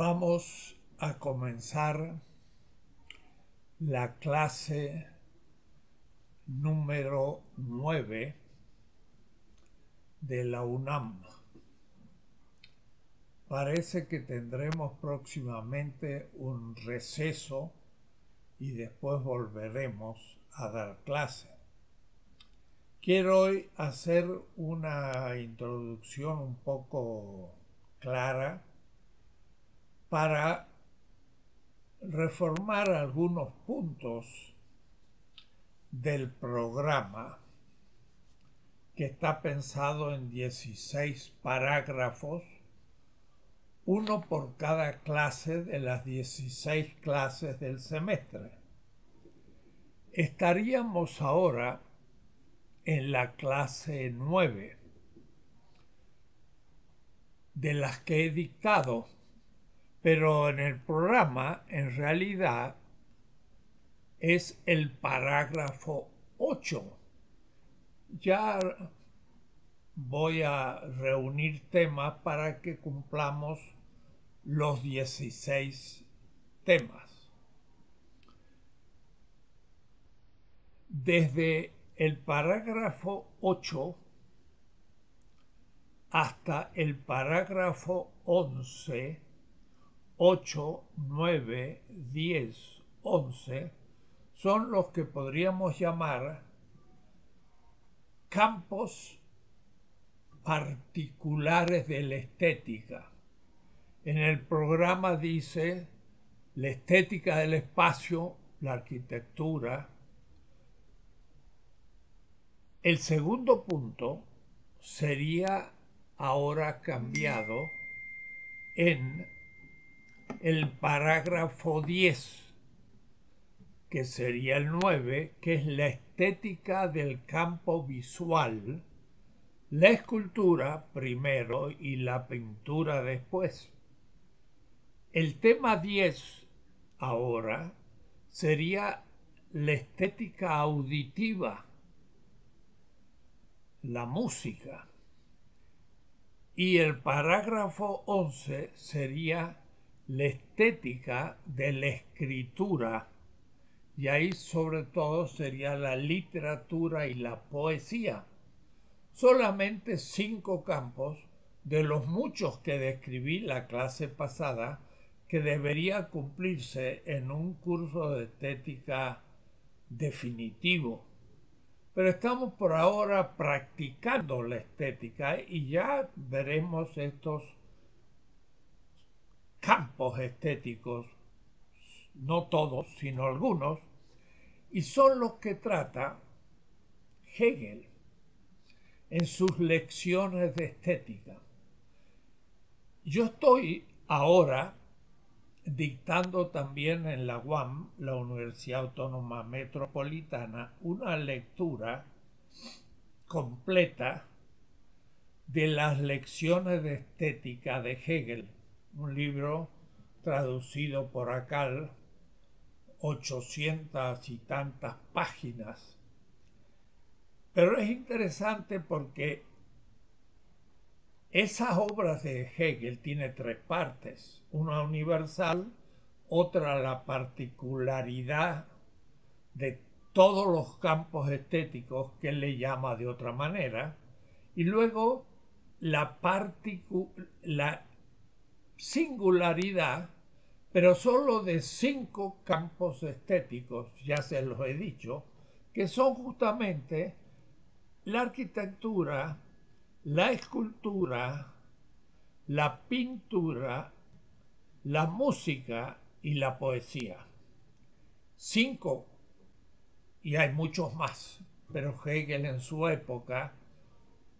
Vamos a comenzar la clase número 9 de la UNAM. Parece que tendremos próximamente un receso y después volveremos a dar clase. Quiero hoy hacer una introducción un poco clara para reformar algunos puntos del programa que está pensado en 16 parágrafos, uno por cada clase de las 16 clases del semestre. Estaríamos ahora en la clase 9 de las que he dictado pero en el programa en realidad es el parágrafo 8. Ya voy a reunir temas para que cumplamos los 16 temas. Desde el parágrafo 8 hasta el parágrafo 11 8, 9, 10, 11 son los que podríamos llamar campos particulares de la estética. En el programa dice la estética del espacio, la arquitectura. El segundo punto sería ahora cambiado en el parágrafo 10, que sería el 9, que es la estética del campo visual, la escultura primero y la pintura después. El tema 10 ahora sería la estética auditiva, la música. Y el parágrafo 11 sería la estética de la escritura, y ahí sobre todo sería la literatura y la poesía. Solamente cinco campos de los muchos que describí la clase pasada que debería cumplirse en un curso de estética definitivo. Pero estamos por ahora practicando la estética y ya veremos estos campos estéticos, no todos, sino algunos, y son los que trata Hegel en sus lecciones de estética. Yo estoy ahora dictando también en la UAM, la Universidad Autónoma Metropolitana, una lectura completa de las lecciones de estética de Hegel un libro traducido por acá, ochocientas y tantas páginas. Pero es interesante porque esas obras de Hegel tiene tres partes, una universal, otra la particularidad de todos los campos estéticos que él le llama de otra manera, y luego la, la singularidad, pero solo de cinco campos estéticos, ya se los he dicho, que son justamente la arquitectura, la escultura, la pintura, la música y la poesía. Cinco, y hay muchos más, pero Hegel en su época,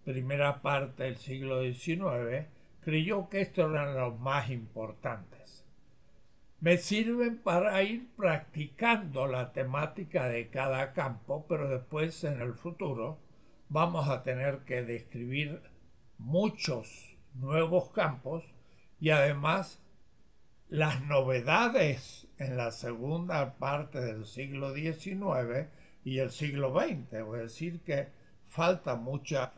primera parte del siglo XIX, creyó que estos eran los más importantes. Me sirven para ir practicando la temática de cada campo, pero después en el futuro vamos a tener que describir muchos nuevos campos y además las novedades en la segunda parte del siglo XIX y el siglo XX, es decir, que falta mucha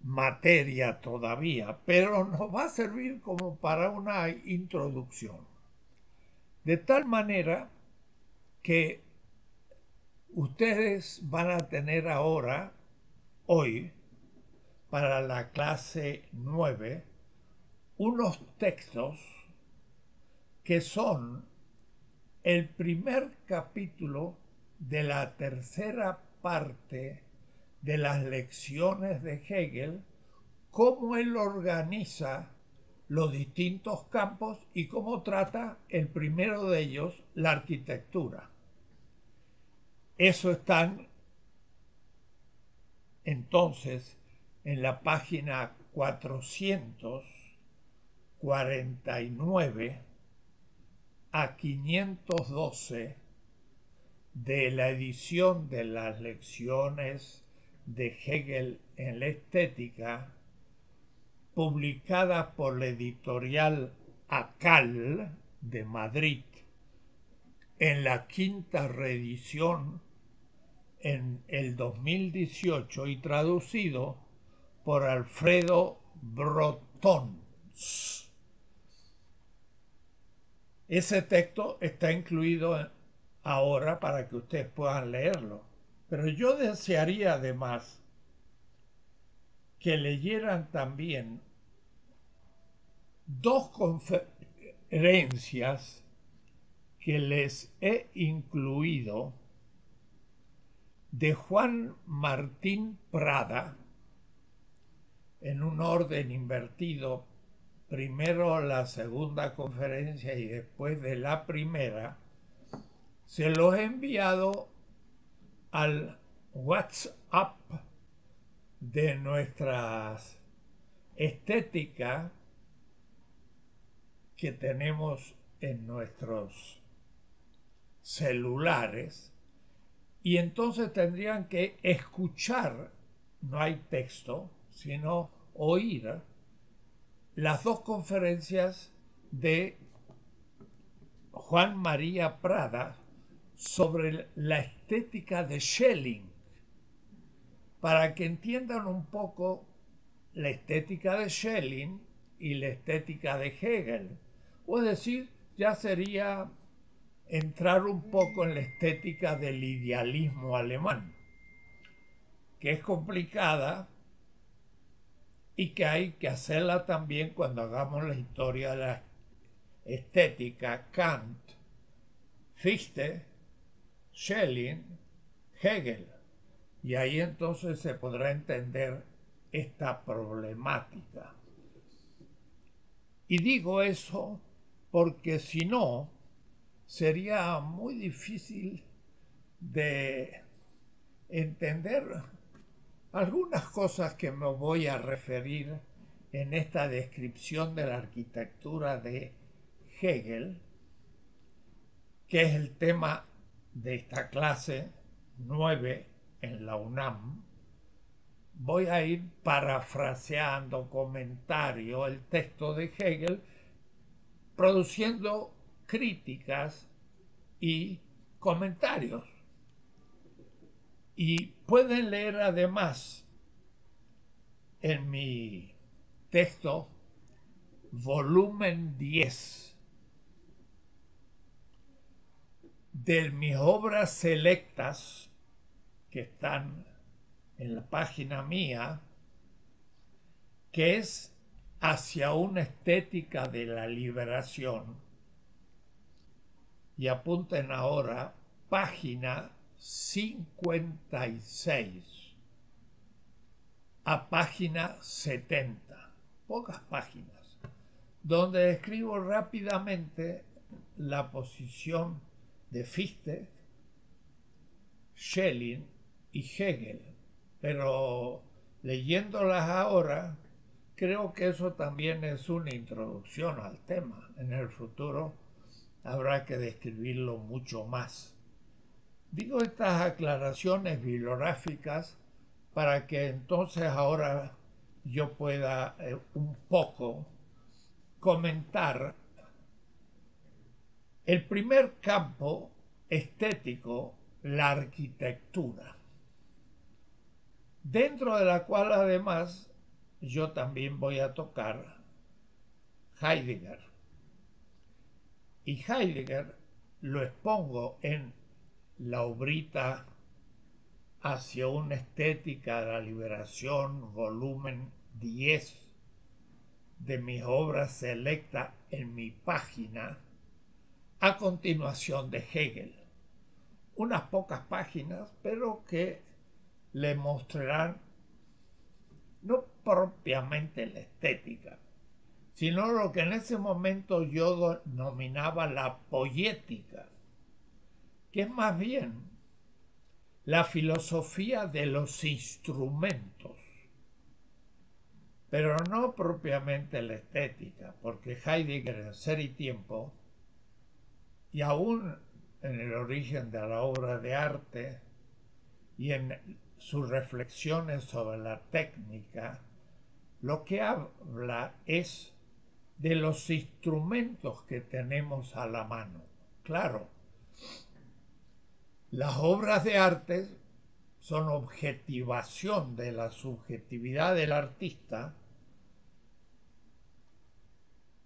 materia todavía, pero nos va a servir como para una introducción. De tal manera que ustedes van a tener ahora, hoy, para la clase 9, unos textos que son el primer capítulo de la tercera parte de las lecciones de Hegel, cómo él organiza los distintos campos y cómo trata el primero de ellos, la arquitectura. Eso están entonces en la página 449 a 512 de la edición de las lecciones de Hegel en la estética, publicada por la editorial ACAL de Madrid en la quinta reedición en el 2018 y traducido por Alfredo Brotons. Ese texto está incluido ahora para que ustedes puedan leerlo. Pero yo desearía además que leyeran también dos conferencias que les he incluido de Juan Martín Prada en un orden invertido, primero la segunda conferencia y después de la primera, se los he enviado al WhatsApp de nuestra estética que tenemos en nuestros celulares. Y entonces tendrían que escuchar, no hay texto, sino oír las dos conferencias de Juan María Prada sobre la estética de Schelling, para que entiendan un poco la estética de Schelling y la estética de Hegel. O decir, ya sería entrar un poco en la estética del idealismo alemán, que es complicada y que hay que hacerla también cuando hagamos la historia de la estética Kant, Fichte, Schelling, Hegel. Y ahí entonces se podrá entender esta problemática. Y digo eso porque si no, sería muy difícil de entender algunas cosas que me voy a referir en esta descripción de la arquitectura de Hegel, que es el tema de esta clase 9 en la UNAM. Voy a ir parafraseando comentario el texto de Hegel, produciendo críticas y comentarios. Y pueden leer además en mi texto volumen 10 de mis obras selectas que están en la página mía, que es hacia una estética de la liberación. Y apunten ahora página 56 a página 70, pocas páginas, donde escribo rápidamente la posición de Fichte, Schelling y Hegel, pero leyéndolas ahora, creo que eso también es una introducción al tema. En el futuro habrá que describirlo mucho más. Digo estas aclaraciones bibliográficas para que entonces ahora yo pueda eh, un poco comentar el primer campo estético, la arquitectura, dentro de la cual además yo también voy a tocar Heidegger. Y Heidegger lo expongo en la obrita hacia una estética de la liberación, volumen 10 de mis obras selecta en mi página, a continuación de Hegel. Unas pocas páginas, pero que le mostrarán no propiamente la estética, sino lo que en ese momento yo denominaba la poética, que es más bien la filosofía de los instrumentos, pero no propiamente la estética, porque Heidegger en Ser y Tiempo, y aún en el origen de la obra de arte y en sus reflexiones sobre la técnica, lo que habla es de los instrumentos que tenemos a la mano. Claro, las obras de arte son objetivación de la subjetividad del artista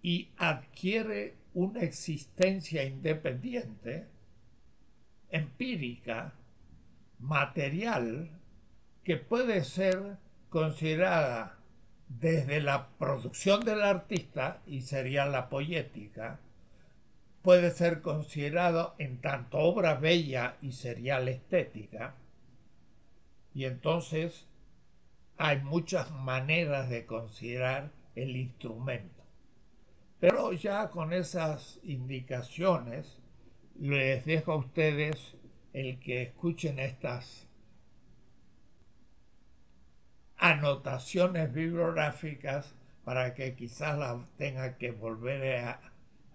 y adquiere una existencia independiente, empírica, material, que puede ser considerada desde la producción del artista, y sería la poética, puede ser considerado en tanto obra bella y sería la estética, y entonces hay muchas maneras de considerar el instrumento. Pero ya con esas indicaciones les dejo a ustedes el que escuchen estas anotaciones bibliográficas para que quizás las tenga que volver a,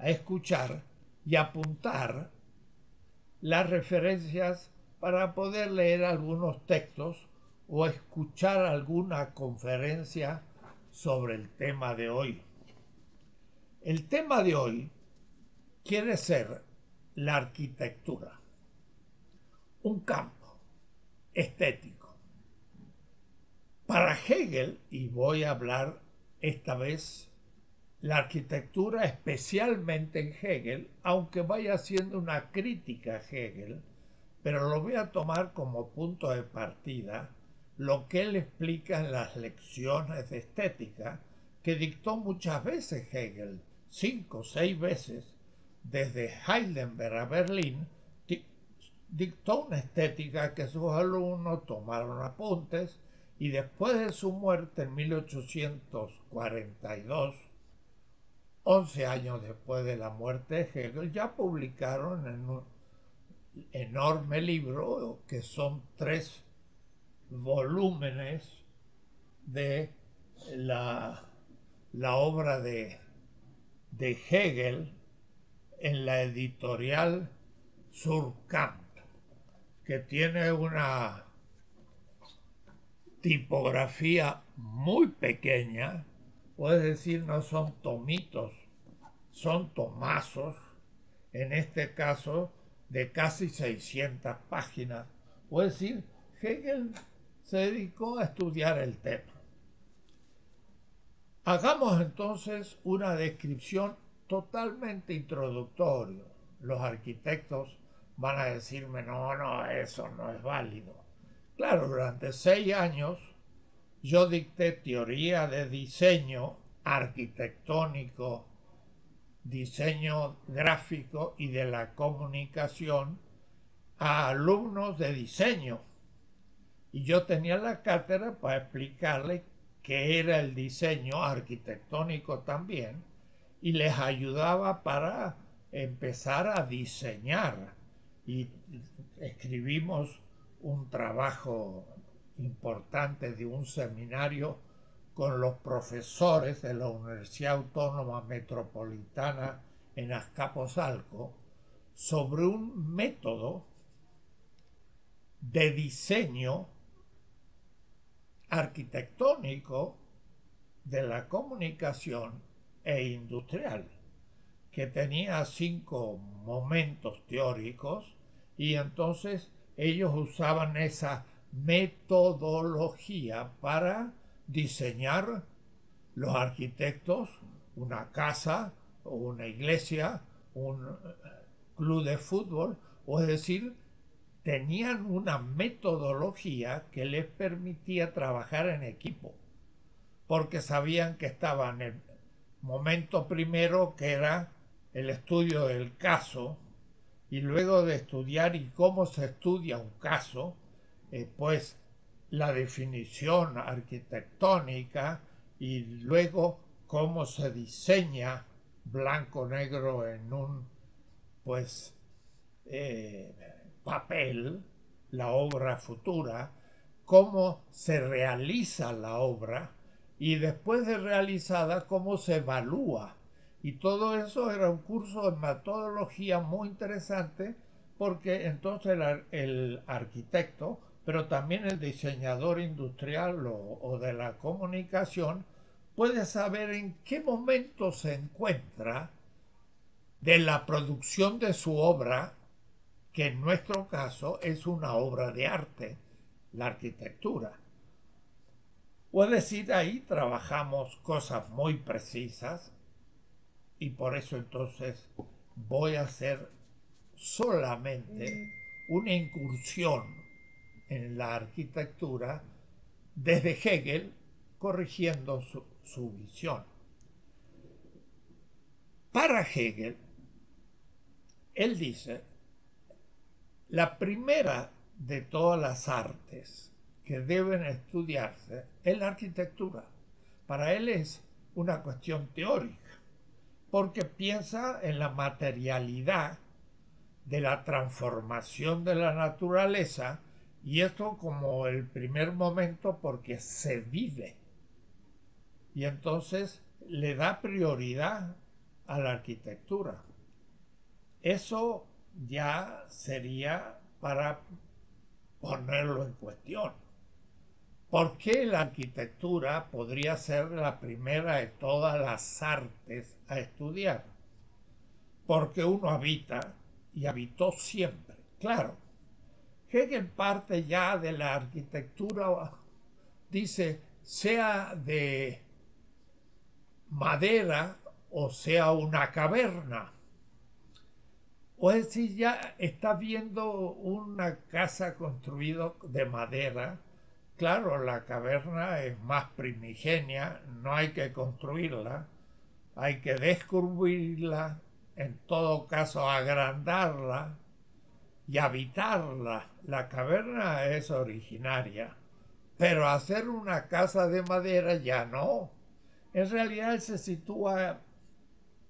escuchar y apuntar las referencias para poder leer algunos textos o escuchar alguna conferencia sobre el tema de hoy. El tema de hoy quiere ser la arquitectura, un campo estético. Para Hegel, y voy a hablar esta vez la arquitectura especialmente en Hegel, aunque vaya siendo una crítica a Hegel, pero lo voy a tomar como punto de partida lo que él explica en las lecciones de estética que dictó muchas veces Hegel, cinco o seis veces, desde Heidelberg a Berlín, dictó una estética que sus alumnos tomaron apuntes y después de su muerte en 1842, 11 años después de la muerte de Hegel, ya publicaron en un enorme libro que son tres volúmenes de la, la obra de, de Hegel en la editorial Surkamp, que tiene una tipografía muy pequeña, puedes decir no son tomitos, son tomazos, en este caso de casi 600 páginas. Puedes decir, Hegel se dedicó a estudiar el tema. Hagamos entonces una descripción totalmente introductoria. Los arquitectos van a decirme, no, no, eso no es válido. Claro, durante seis años yo dicté teoría de diseño arquitectónico, diseño gráfico y de la comunicación a alumnos de diseño. Y yo tenía la cátedra para explicarles qué era el diseño arquitectónico también y les ayudaba para empezar a diseñar. Y escribimos un trabajo importante de un seminario con los profesores de la Universidad Autónoma Metropolitana en Azcapotzalco sobre un método de diseño arquitectónico de la comunicación e industrial, que tenía cinco momentos teóricos y entonces ellos usaban esa metodología para diseñar los arquitectos una casa una iglesia, un eh, club de fútbol, o es decir, tenían una metodología que les permitía trabajar en equipo, porque sabían que estaban en el momento primero que era el estudio del caso, y luego de estudiar y cómo se estudia un caso, eh, pues la definición arquitectónica y luego cómo se diseña blanco-negro en un pues eh, papel la obra futura, cómo se realiza la obra y después de realizada cómo se evalúa. Y todo eso era un curso de metodología muy interesante porque entonces el, arquitecto, pero también el diseñador industrial o de la comunicación, puede saber en qué momento se encuentra de la producción de su obra, que en nuestro caso es una obra de arte, la arquitectura. O decir, ahí trabajamos cosas muy precisas y por eso entonces voy a hacer solamente una incursión en la arquitectura desde Hegel corrigiendo su, su visión. Para Hegel, él dice, la primera de todas las artes que deben estudiarse es la arquitectura. Para él es una cuestión teórica, porque piensa en la materialidad de la transformación de la naturaleza y esto como el primer momento porque se vive y entonces le da prioridad a la arquitectura. Eso ya sería para ponerlo en cuestión. ¿Por qué la arquitectura podría ser la primera de todas las artes a estudiar? Porque uno habita y habitó siempre. Claro, Hegel parte ya de la arquitectura, dice, sea de madera o sea una caverna. O es decir, ya está viendo una casa construida de madera. Claro, la caverna es más primigenia, no hay que construirla, hay que descubrirla, en todo caso agrandarla y habitarla. La caverna es originaria, pero hacer una casa de madera ya no en realidad se sitúa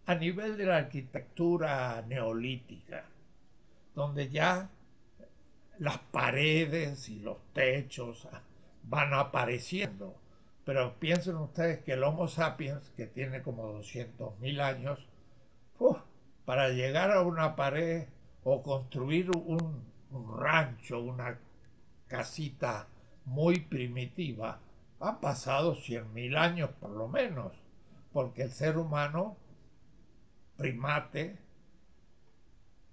a nivel de la arquitectura neolítica, donde ya las paredes y los techos van apareciendo. Pero piensen ustedes que el Homo sapiens, que tiene como 200.000 años, para llegar a una pared o construir un, rancho, una casita muy primitiva, han pasado cien mil años por lo menos, porque el ser humano, primate,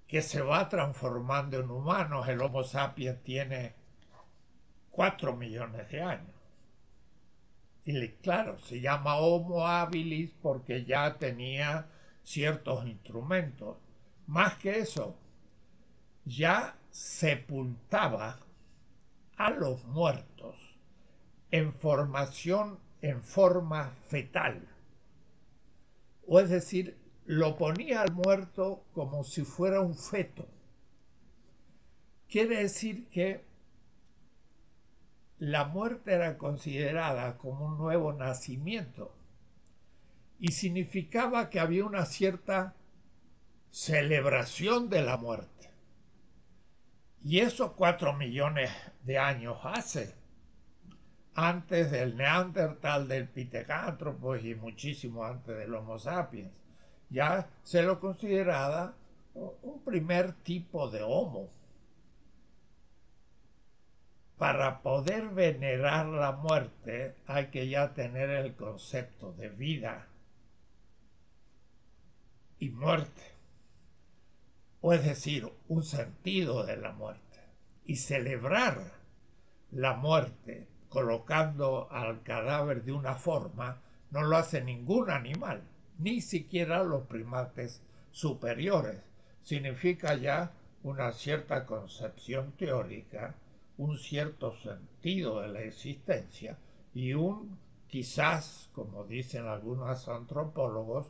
que se va transformando en humano, el Homo sapiens tiene cuatro millones de años. Y claro, se llama Homo habilis porque ya tenía ciertos instrumentos. Más que eso, ya sepultaba a los muertos en formación en forma fetal. O es decir, lo ponía al muerto como si fuera un feto. Quiere decir que la muerte era considerada como un nuevo nacimiento y significaba que había una cierta celebración de la muerte. Y eso cuatro millones de años hace antes del Neandertal, del Pithecanthropus y muchísimo antes del Homo sapiens. Ya se lo consideraba un primer tipo de Homo. Para poder venerar la muerte hay que ya tener el concepto de vida y muerte, o es decir, un sentido de la muerte, y celebrar la muerte colocando al cadáver de una forma, no lo hace ningún animal, ni siquiera los primates superiores. Significa ya una cierta concepción teórica, un cierto sentido de la existencia y un quizás, como dicen algunos antropólogos,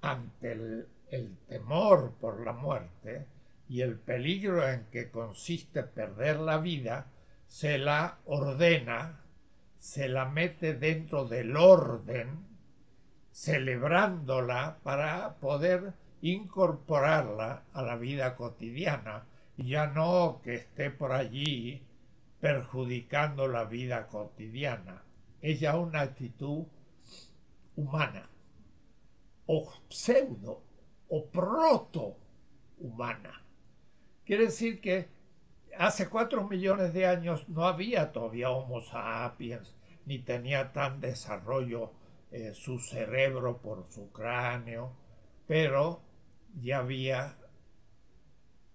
ante el, el temor por la muerte y el peligro en que consiste perder la vida, se la ordena, se la mete dentro del orden, celebrándola para poder incorporarla a la vida cotidiana ya no que esté por allí perjudicando la vida cotidiana. Es ya una actitud humana o pseudo o proto humana. Quiere decir que hace cuatro millones de años no había todavía Homo sapiens, ni tenía tan desarrollo eh, su cerebro por su cráneo, pero ya había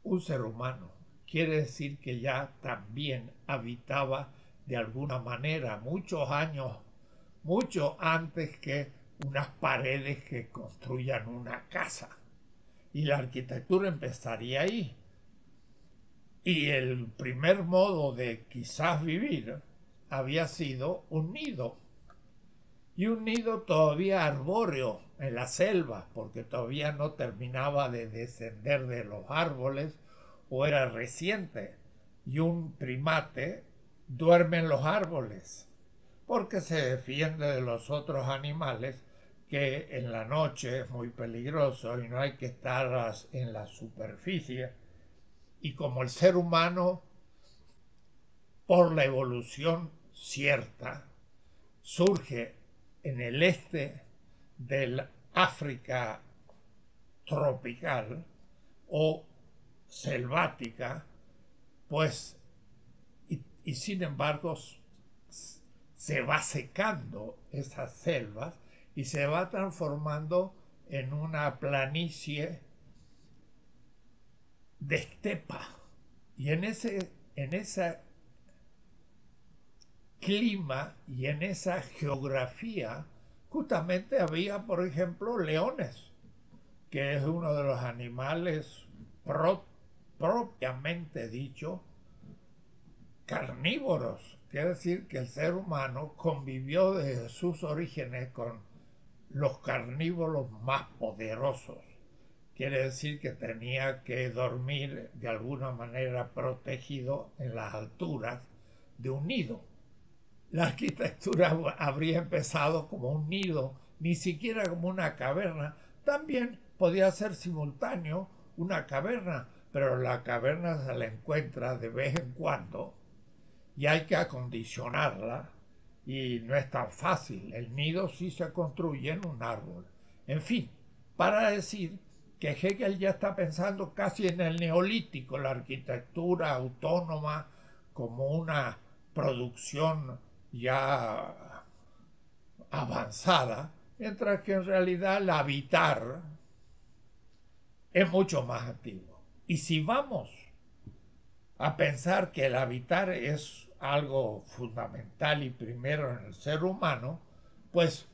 un ser humano. Quiere decir que ya también habitaba de alguna manera muchos años, mucho antes que unas paredes que construyan una casa. Y la arquitectura empezaría ahí. Y el primer modo de quizás vivir había sido un nido. Y un nido todavía arbóreo en la selva, porque todavía no terminaba de descender de los árboles o era reciente. Y un primate duerme en los árboles, porque se defiende de los otros animales que en la noche es muy peligroso y no hay que estar en la superficie y como el ser humano, por la evolución cierta, surge en el este del África tropical o selvática, pues, y, sin embargo se va secando esas selvas y se va transformando en una planicie de estepa. Y en ese, en ese clima y en esa geografía, justamente había, por ejemplo, leones, que es uno de los animales propiamente dicho carnívoros. Quiere decir que el ser humano convivió desde sus orígenes con los carnívoros más poderosos quiere decir que tenía que dormir de alguna manera protegido en las alturas de un nido. La arquitectura habría empezado como un nido, ni siquiera como una caverna. También podía ser simultáneo una caverna, pero la caverna se la encuentra de vez en cuando y hay que acondicionarla y no es tan fácil. El nido sí se construye en un árbol. En fin, para decir que Hegel ya está pensando casi en el neolítico, la arquitectura autónoma como una producción ya avanzada, mientras que en realidad el habitar es mucho más antiguo. Y si vamos a pensar que el habitar es algo fundamental y primero en el ser humano, pues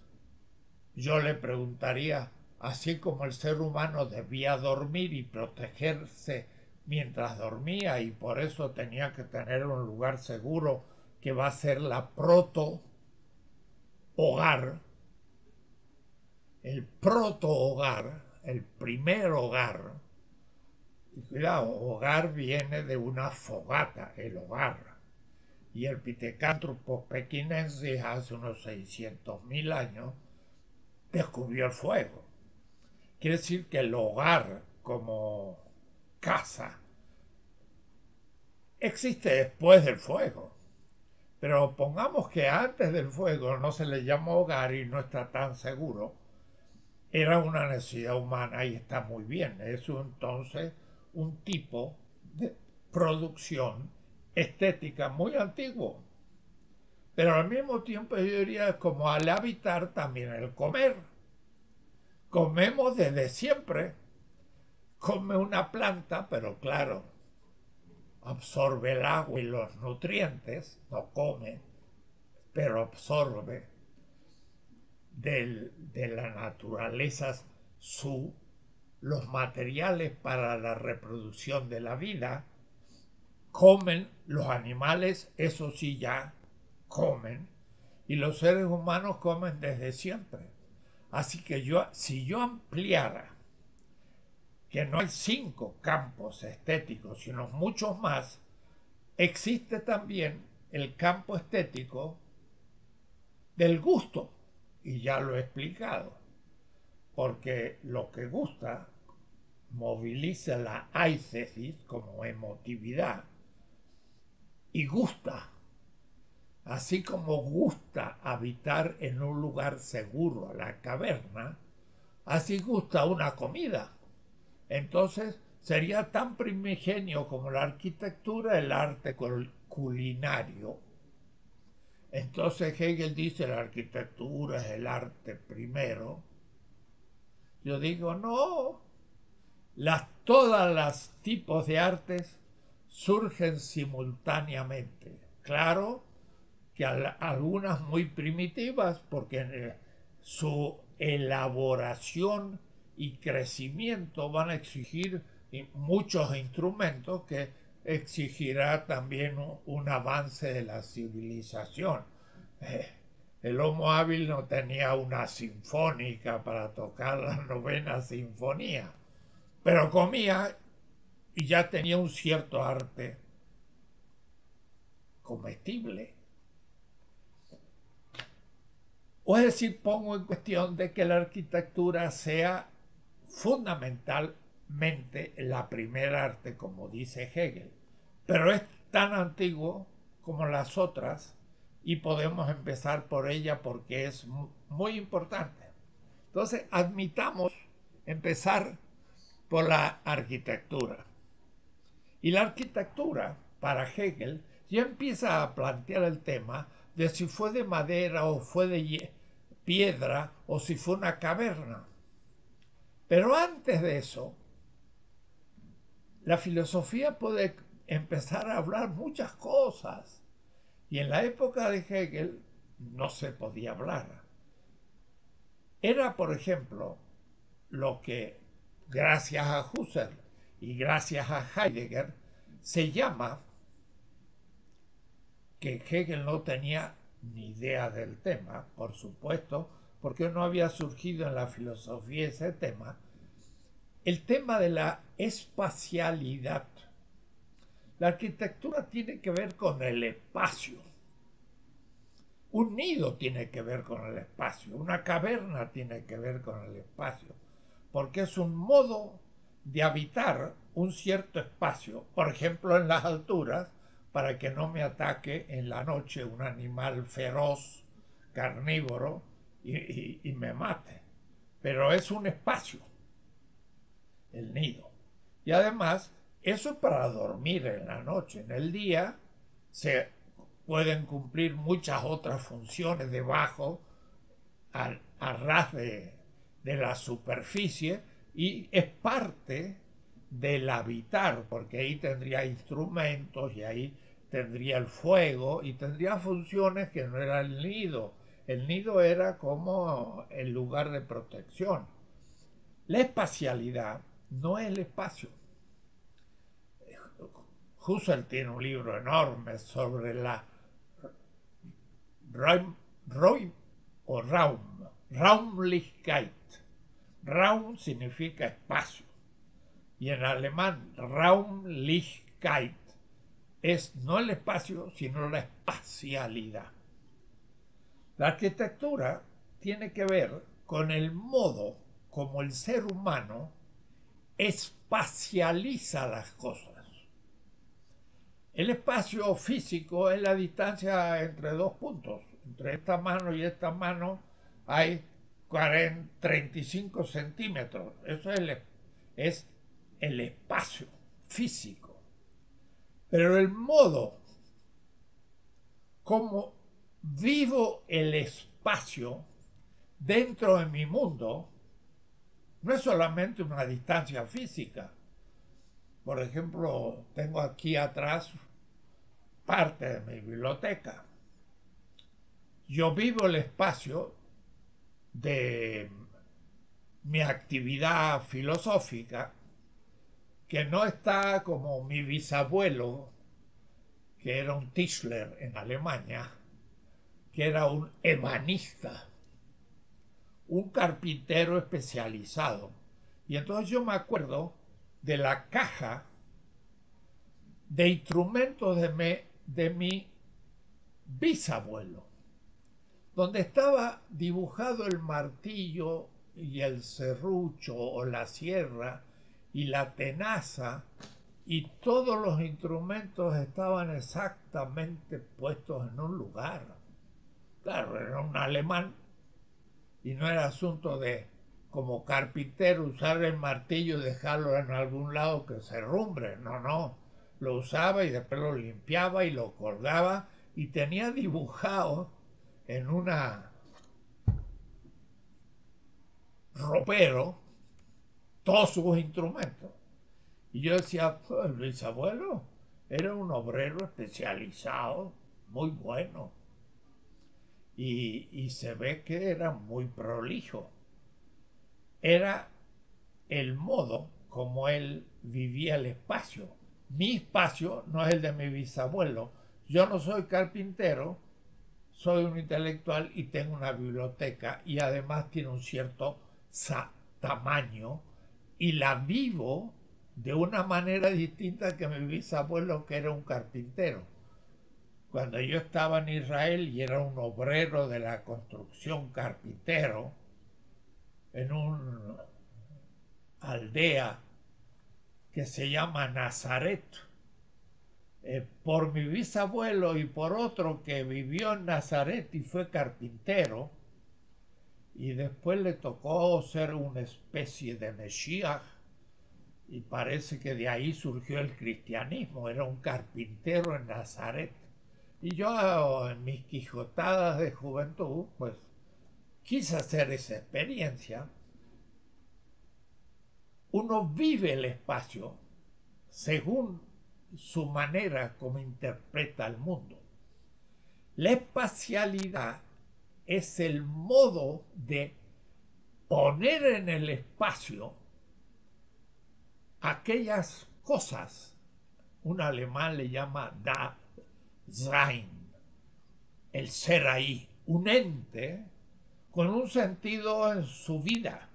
yo le preguntaría, así como el ser humano debía dormir y protegerse mientras dormía y por eso tenía que tener un lugar seguro que va a ser la proto hogar, el proto hogar, el primer hogar. Y cuidado, hogar viene de una fogata, el hogar. Y el pitecántropo pequinense hace unos 600.000 años descubrió el fuego Quiere decir que el hogar como casa existe después del fuego. Pero pongamos que antes del fuego no se le llama hogar y no está tan seguro. Era una necesidad humana y está muy bien. Es entonces un tipo de producción estética muy antiguo. Pero al mismo tiempo yo diría como al habitar también el comer comemos desde siempre. Come una planta, pero claro, absorbe el agua y los nutrientes, no come, pero absorbe de la naturaleza su, los materiales para la reproducción de la vida, comen los animales, eso sí ya comen, y los seres humanos comen desde siempre. Así que yo, si yo ampliara que no hay cinco campos estéticos, sino muchos más, existe también el campo estético del gusto, y ya lo he explicado, porque lo que gusta moviliza la aicesis como emotividad. Y gusta, así como gusta habitar en un lugar seguro, la caverna, así gusta una comida. Entonces sería tan primigenio como la arquitectura el arte culinario. Entonces Hegel dice la arquitectura es el arte primero. Yo digo, no, las, todas los tipos de artes surgen simultáneamente. Claro que algunas muy primitivas, porque su elaboración y crecimiento van a exigir muchos instrumentos que exigirá también un, avance de la civilización. Eh, el Homo hábil no tenía una sinfónica para tocar la novena sinfonía, pero comía y ya tenía un cierto arte comestible. O es decir, pongo en cuestión de que la arquitectura sea fundamentalmente la primera arte, como dice Hegel, pero es tan antiguo como las otras y podemos empezar por ella porque es muy importante. Entonces, admitamos empezar por la arquitectura. Y la arquitectura, para Hegel, ya empieza a plantear el tema de si fue de madera o fue de piedra o si fue una caverna. Pero antes de eso, la filosofía puede empezar a hablar muchas cosas. Y en la época de Hegel no se podía hablar. Era, por ejemplo, lo que, gracias a Husserl y gracias a Heidegger, se llama, que Hegel no tenía ni idea del tema, por supuesto, porque no había surgido en la filosofía ese tema, el tema de la espacialidad. La arquitectura tiene que ver con el espacio. Un nido tiene que ver con el espacio, una caverna tiene que ver con el espacio, porque es un modo de habitar un cierto espacio, por ejemplo en las alturas, para que no me ataque en la noche un animal feroz, carnívoro, y, me mate. Pero es un espacio, el nido. Y además, eso es para dormir en la noche. En el día se pueden cumplir muchas otras funciones debajo, al, ras de, de la superficie, y es parte del habitar, porque ahí tendría instrumentos y ahí tendría el fuego y tendría funciones que no era el nido. El nido era como el lugar de protección. La espacialidad no es el espacio. Husserl tiene un libro enorme sobre la Raum, o Raum, Raumlichkeit. Raum significa espacio y en alemán Raumlichkeit es no el espacio, sino la espacialidad. La arquitectura tiene que ver con el modo como el ser humano espacializa las cosas. El espacio físico es la distancia entre dos puntos. Entre esta mano y esta mano hay 35 centímetros. Eso es es el espacio físico. Pero el modo como vivo el espacio dentro de mi mundo no es solamente una distancia física. Por ejemplo, tengo aquí atrás parte de mi biblioteca. Yo vivo el espacio de mi actividad filosófica, que no está como mi bisabuelo, que era un Tischler en Alemania, que era un ebanista, un carpintero especializado. Y entonces yo me acuerdo de la caja de instrumentos de, de mi bisabuelo, donde estaba dibujado el martillo y el serrucho o la sierra y la tenaza y todos los instrumentos estaban exactamente puestos en un lugar. Claro, era un alemán y no era asunto de como carpintero usar el martillo y dejarlo en algún lado que se rumbre, no, no, lo usaba y después lo limpiaba y lo colgaba y tenía dibujado en una ropero todos sus instrumentos. Y yo decía, pues Luis Abuelo era un obrero especializado, muy bueno. Y, se ve que era muy prolijo. Era el modo como él vivía el espacio. Mi espacio no es el de mi bisabuelo. Yo no soy carpintero, soy un intelectual y tengo una biblioteca y además tiene un cierto tamaño y la vivo de una manera distinta que mi bisabuelo que era un carpintero. Cuando yo estaba en Israel y era un obrero de la construcción carpintero, en una aldea que se llama Nazaret, eh, por mi bisabuelo y por otro que vivió en Nazaret y fue carpintero, y después le tocó ser una especie de Mesías y parece que de ahí surgió el cristianismo, era un carpintero en Nazaret. Y yo en mis quijotadas de juventud, pues quise hacer esa experiencia. Uno vive el espacio según su manera como interpreta el mundo. La espacialidad es el modo de poner en el espacio aquellas cosas. Un alemán le llama da sein, el ser ahí, un ente con un sentido en su vida.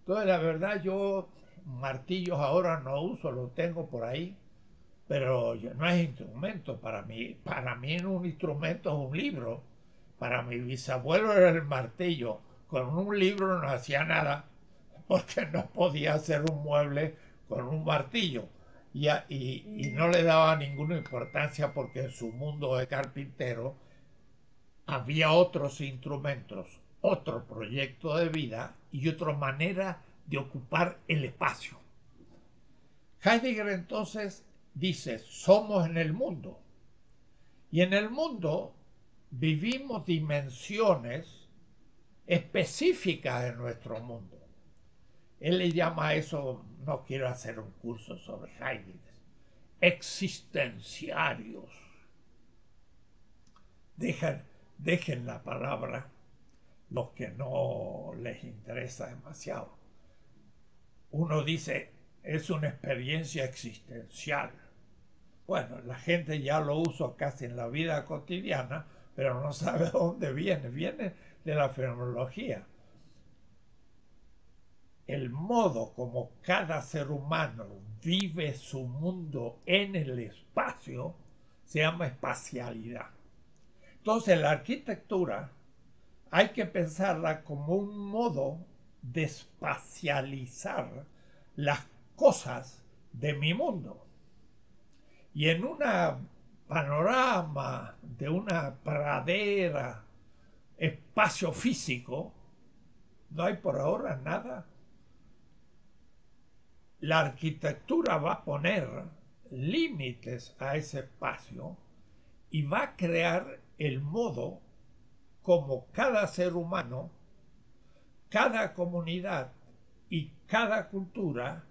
Entonces, la verdad, yo martillos ahora no uso, lo tengo por ahí, pero no es instrumento para mí. Para mí un instrumento es un libro para mi bisabuelo era el martillo. Con un libro no hacía nada porque no podía hacer un mueble con un martillo. Y, no le daba ninguna importancia porque en su mundo de carpintero había otros instrumentos, otro proyecto de vida y otra manera de ocupar el espacio. Heidegger entonces dice, somos en el mundo. Y en el mundo vivimos dimensiones específicas de nuestro mundo. Él le llama a eso, no quiero hacer un curso sobre Heidegger, existenciarios. Dejen, la palabra los que no les interesa demasiado. Uno dice, es una experiencia existencial. Bueno, la gente ya lo usa casi en la vida cotidiana, pero no sabe dónde viene. Viene de la fenomenología. El modo como cada ser humano vive su mundo en el espacio se llama espacialidad. Entonces la arquitectura hay que pensarla como un modo de espacializar las cosas de mi mundo. Y en una panorama de una pradera, espacio físico, no hay por ahora nada. La arquitectura va a poner límites a ese espacio y va a crear el modo como cada ser humano, cada comunidad y cada cultura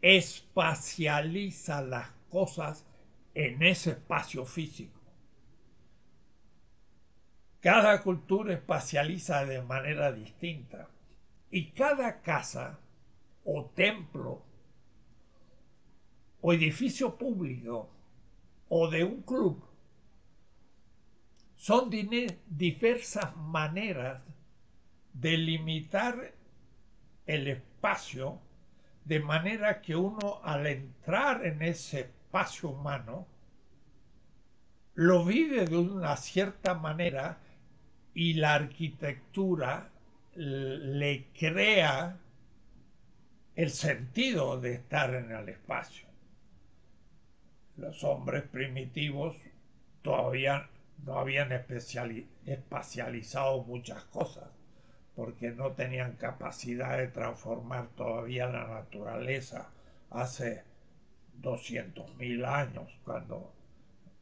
espacializa las cosas en ese espacio físico. Cada cultura espacializa de manera distinta y cada casa o templo o edificio público o de un club son diversas maneras de limitar el espacio de manera que uno al entrar en ese espacio humano lo vive de una cierta manera y la arquitectura le crea el sentido de estar en el espacio. Los hombres primitivos todavía no habían espacializado muchas cosas porque no tenían capacidad de transformar todavía la naturaleza hace 200.000 años cuando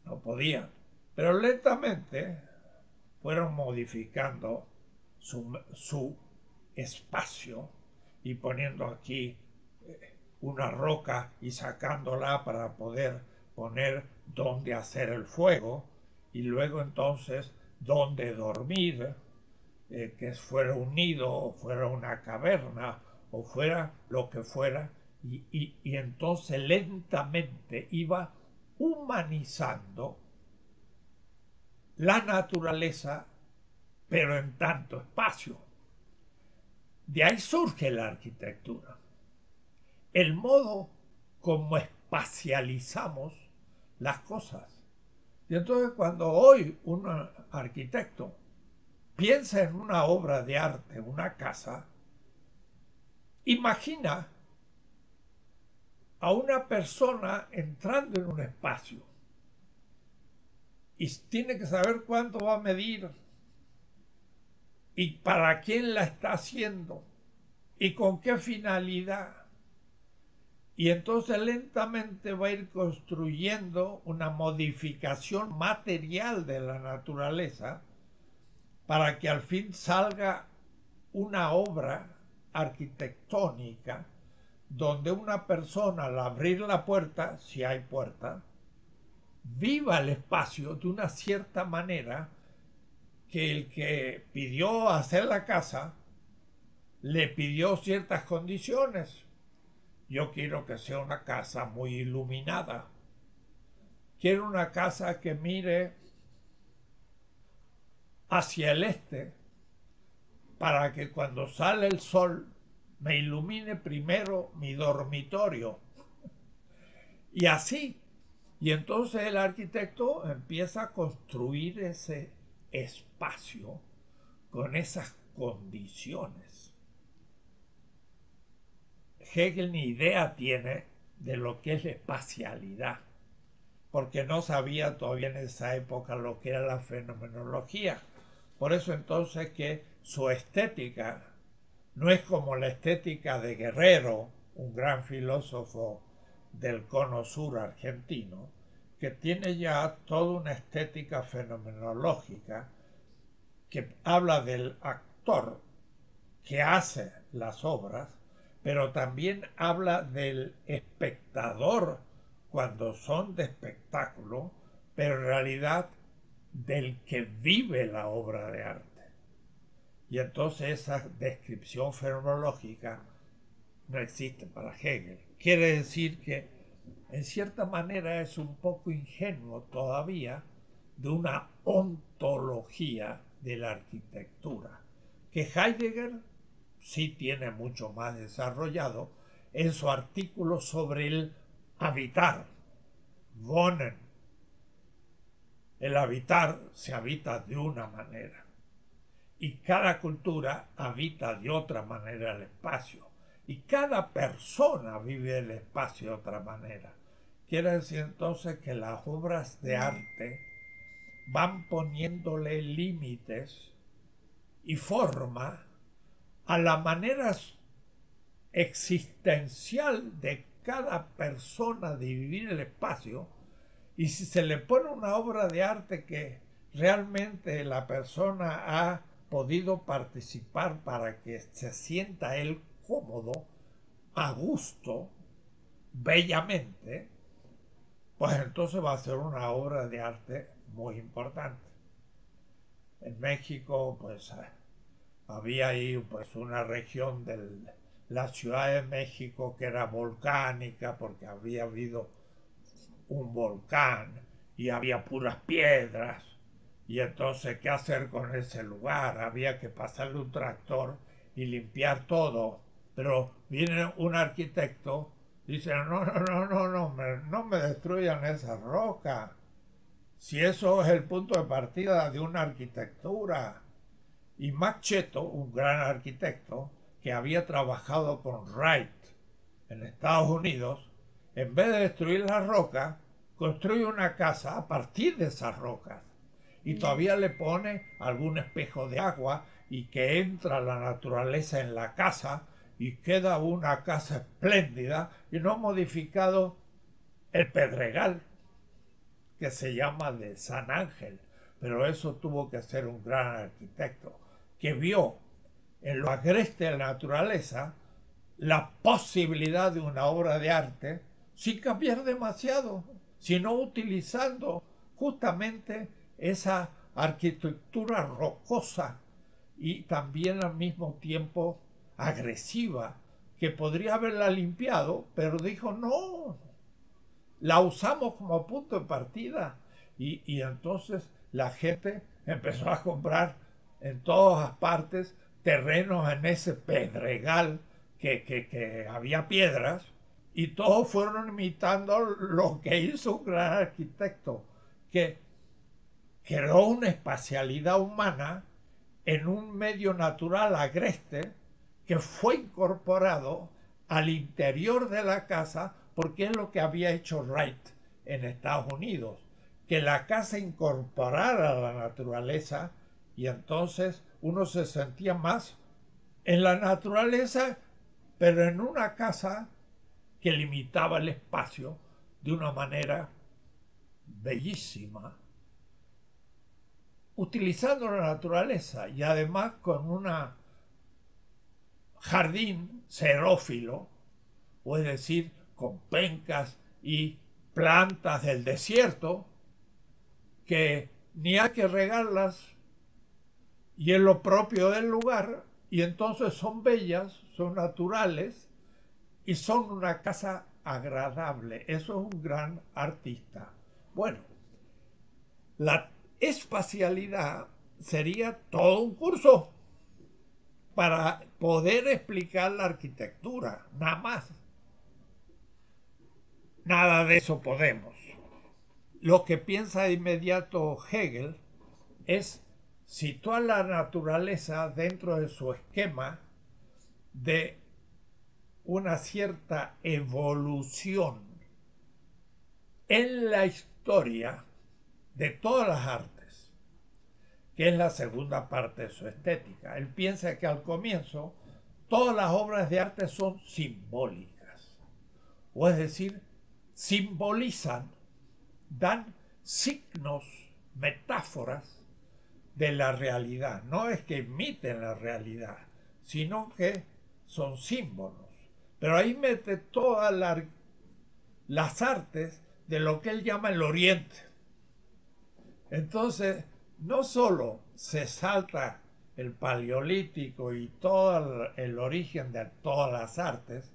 no podían. Pero lentamente fueron modificando su, su espacio y poniendo aquí eh, una roca y sacándola para poder poner donde hacer el fuego y luego entonces donde dormir, eh, que fuera un nido o fuera una caverna o fuera lo que fuera, y, y entonces lentamente iba humanizando la naturaleza, pero en tanto espacio. De ahí surge la arquitectura. El modo como espacializamos las cosas. Y entonces cuando hoy un arquitecto piensa en una obra de arte, una casa, imagina a una persona entrando en un espacio y tiene que saber cuánto va a medir y para quién la está haciendo y con qué finalidad. Y entonces lentamente va a ir construyendo una modificación material de la naturaleza para que al fin salga una obra arquitectónica donde una persona al abrir la puerta, si hay puerta, viva el espacio de una cierta manera que el que pidió hacer la casa le pidió ciertas condiciones. Yo quiero que sea una casa muy iluminada. Quiero una casa que mire hacia el este para que cuando sale el sol me ilumine primero mi dormitorio. Y así. Y entonces el arquitecto empieza a construir ese espacio con esas condiciones. Hegel ni idea tiene de lo que es la espacialidad, porque no sabía todavía en esa época lo que era la fenomenología. Por eso entonces que su estética no es como la estética de Guerrero, un gran filósofo del cono sur argentino, que tiene ya toda una estética fenomenológica que habla del actor que hace las obras, pero también habla del espectador cuando son de espectáculo, pero en realidad del que vive la obra de arte. Y entonces esa descripción fenomenológica no existe para Hegel. Quiere decir que en cierta manera es un poco ingenuo todavía de una ontología de la arquitectura, que Heidegger sí tiene mucho más desarrollado en su artículo sobre el habitar, wohnen. El habitar se habita de una manera y cada cultura habita de otra manera el espacio y cada persona vive el espacio de otra manera. Quiere decir entonces que las obras de arte van poniéndole límites y forma a la manera existencial de cada persona de vivir el espacio y si se le pone una obra de arte que realmente la persona ha podido participar para que se sienta él cómodo, a gusto, bellamente, pues entonces va a ser una obra de arte muy importante. En México, pues había ahí pues una región de la Ciudad de México que era volcánica porque había habido un volcán y había puras piedras. Y entonces, ¿qué hacer con ese lugar? Había que pasarle un tractor y limpiar todo. Pero viene un arquitecto, dice, no, no, no, no, no, me, no me destruyan esa roca. Si eso es el punto de partida de una arquitectura. Y Macheto, un gran arquitecto, que había trabajado con Wright en Estados Unidos, en vez de destruir la roca, construye una casa a partir de esas rocas. Y todavía le pone algún espejo de agua y que entra la naturaleza en la casa y queda una casa espléndida y no ha modificado el pedregal que se llama de San Ángel, pero eso tuvo que ser un gran arquitecto que vio en lo agreste de la naturaleza la posibilidad de una obra de arte sin cambiar demasiado, sino utilizando justamente esa arquitectura rocosa y también al mismo tiempo agresiva, que podría haberla limpiado, pero dijo no, la usamos como punto de partida y, y entonces la gente empezó a comprar en todas partes terrenos en ese pedregal que, que, que había piedras y todos fueron imitando lo que hizo un gran arquitecto, que creó una espacialidad humana en un medio natural agreste que fue incorporado al interior de la casa porque es lo que había hecho Wright en Estados Unidos, que la casa incorporara a la naturaleza y entonces uno se sentía más en la naturaleza, pero en una casa que limitaba el espacio de una manera bellísima, utilizando la naturaleza y además con un jardín xerófilo, o es decir, con pencas y plantas del desierto, que ni hay que regarlas y es lo propio del lugar, y entonces son bellas, son naturales, y son una casa agradable. Eso es un gran artista. Bueno, la espacialidad sería todo un curso para poder explicar la arquitectura, nada más. Nada de eso podemos. Lo que piensa de inmediato Hegel es situar la naturaleza dentro de su esquema de una cierta evolución en la historia de todas las artes, que es la segunda parte de su estética. Él piensa que al comienzo todas las obras de arte son simbólicas, o es decir, simbolizan, dan signos, metáforas de la realidad. No es que imiten la realidad, sino que son símbolos. Pero ahí mete todas las artes de lo que él llama el oriente. Entonces, no solo se salta el paleolítico y todo el, origen de todas las artes,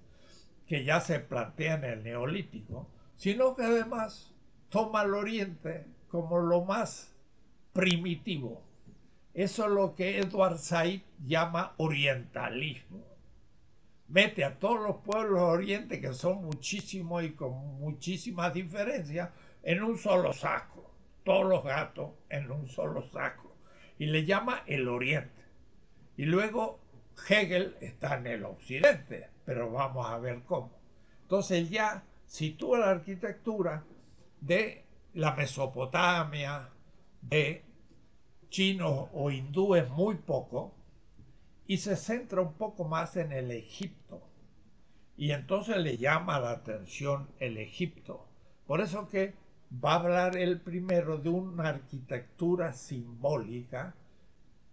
que ya se plantea en el neolítico, sino que además toma el oriente como lo más primitivo. Eso es lo que Edward Said llama orientalismo mete a todos los pueblos oriente, que son muchísimos y con muchísimas diferencias, en un solo saco. Todos los gatos en un solo saco. Y le llama el oriente. Y luego Hegel está en el occidente, pero vamos a ver cómo. Entonces ya sitúa la arquitectura de la Mesopotamia, de chinos o hindúes muy poco, y se centra un poco más en el Egipto. Y entonces le llama la atención el Egipto. Por eso que va a hablar el primero de una arquitectura simbólica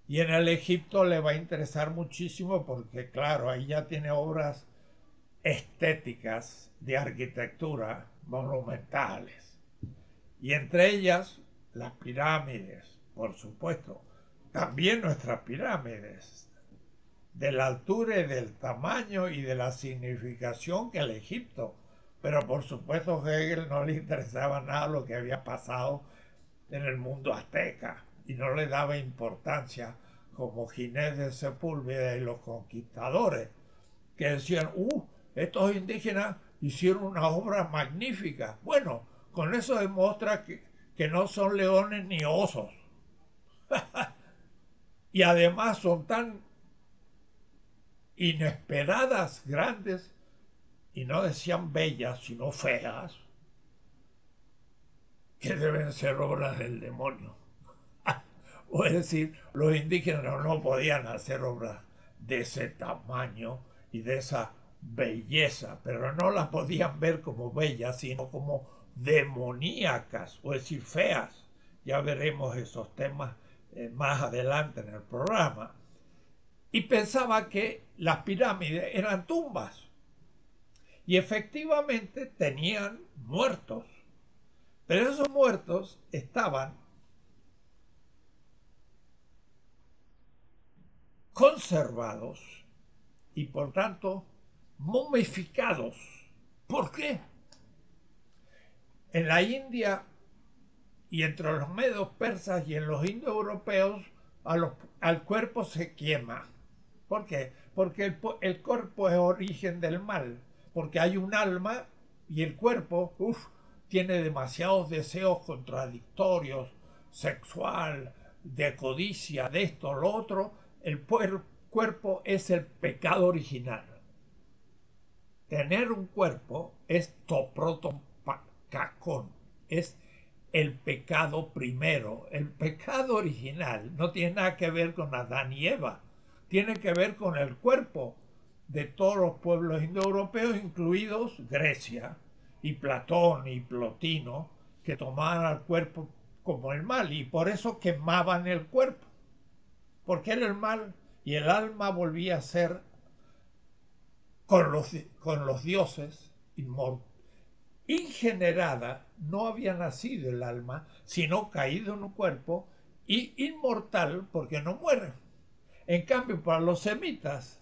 y en el Egipto le va a interesar muchísimo porque claro, ahí ya tiene obras estéticas de arquitectura monumentales. Y entre ellas las pirámides, por supuesto. También nuestras pirámides, de la altura y del tamaño y de la significación que el Egipto. Pero por supuesto Hegel no le interesaba nada lo que había pasado en el mundo azteca y no le daba importancia como Ginés de Sepúlveda y los conquistadores que decían, uh, estos indígenas hicieron una obra magnífica. Bueno, con eso demuestra que, que no son leones ni osos. y además son tan inesperadas, grandes, y no decían bellas, sino feas, que deben ser obras del demonio. o es decir, los indígenas no podían hacer obras de ese tamaño y de esa belleza, pero no las podían ver como bellas, sino como demoníacas, o decir, feas. Ya veremos esos temas eh, más adelante en el programa. Y pensaba que las pirámides eran tumbas. Y efectivamente tenían muertos. Pero esos muertos estaban conservados y por tanto momificados. ¿Por qué? En la India y entre los medos persas y en los indoeuropeos al cuerpo se quema. ¿Por qué? Porque el, cuerpo es origen del mal, porque hay un alma y el cuerpo uf, tiene demasiados deseos contradictorios, sexual, de codicia, de esto, lo otro. El cuerpo es el pecado original tener un cuerpo es toprotopacacón, es el pecado primero. El pecado original no tiene nada que ver con Adán y Eva, tiene que ver con el cuerpo de todos los pueblos indoeuropeos, incluidos Grecia y Platón y Plotino, que tomaban al cuerpo como el mal y por eso quemaban el cuerpo, porque era el mal y el alma volvía a ser con los, con los dioses ingenerada, no había nacido el alma, sino caído en un cuerpo y inmortal porque no muere. En cambio, para los semitas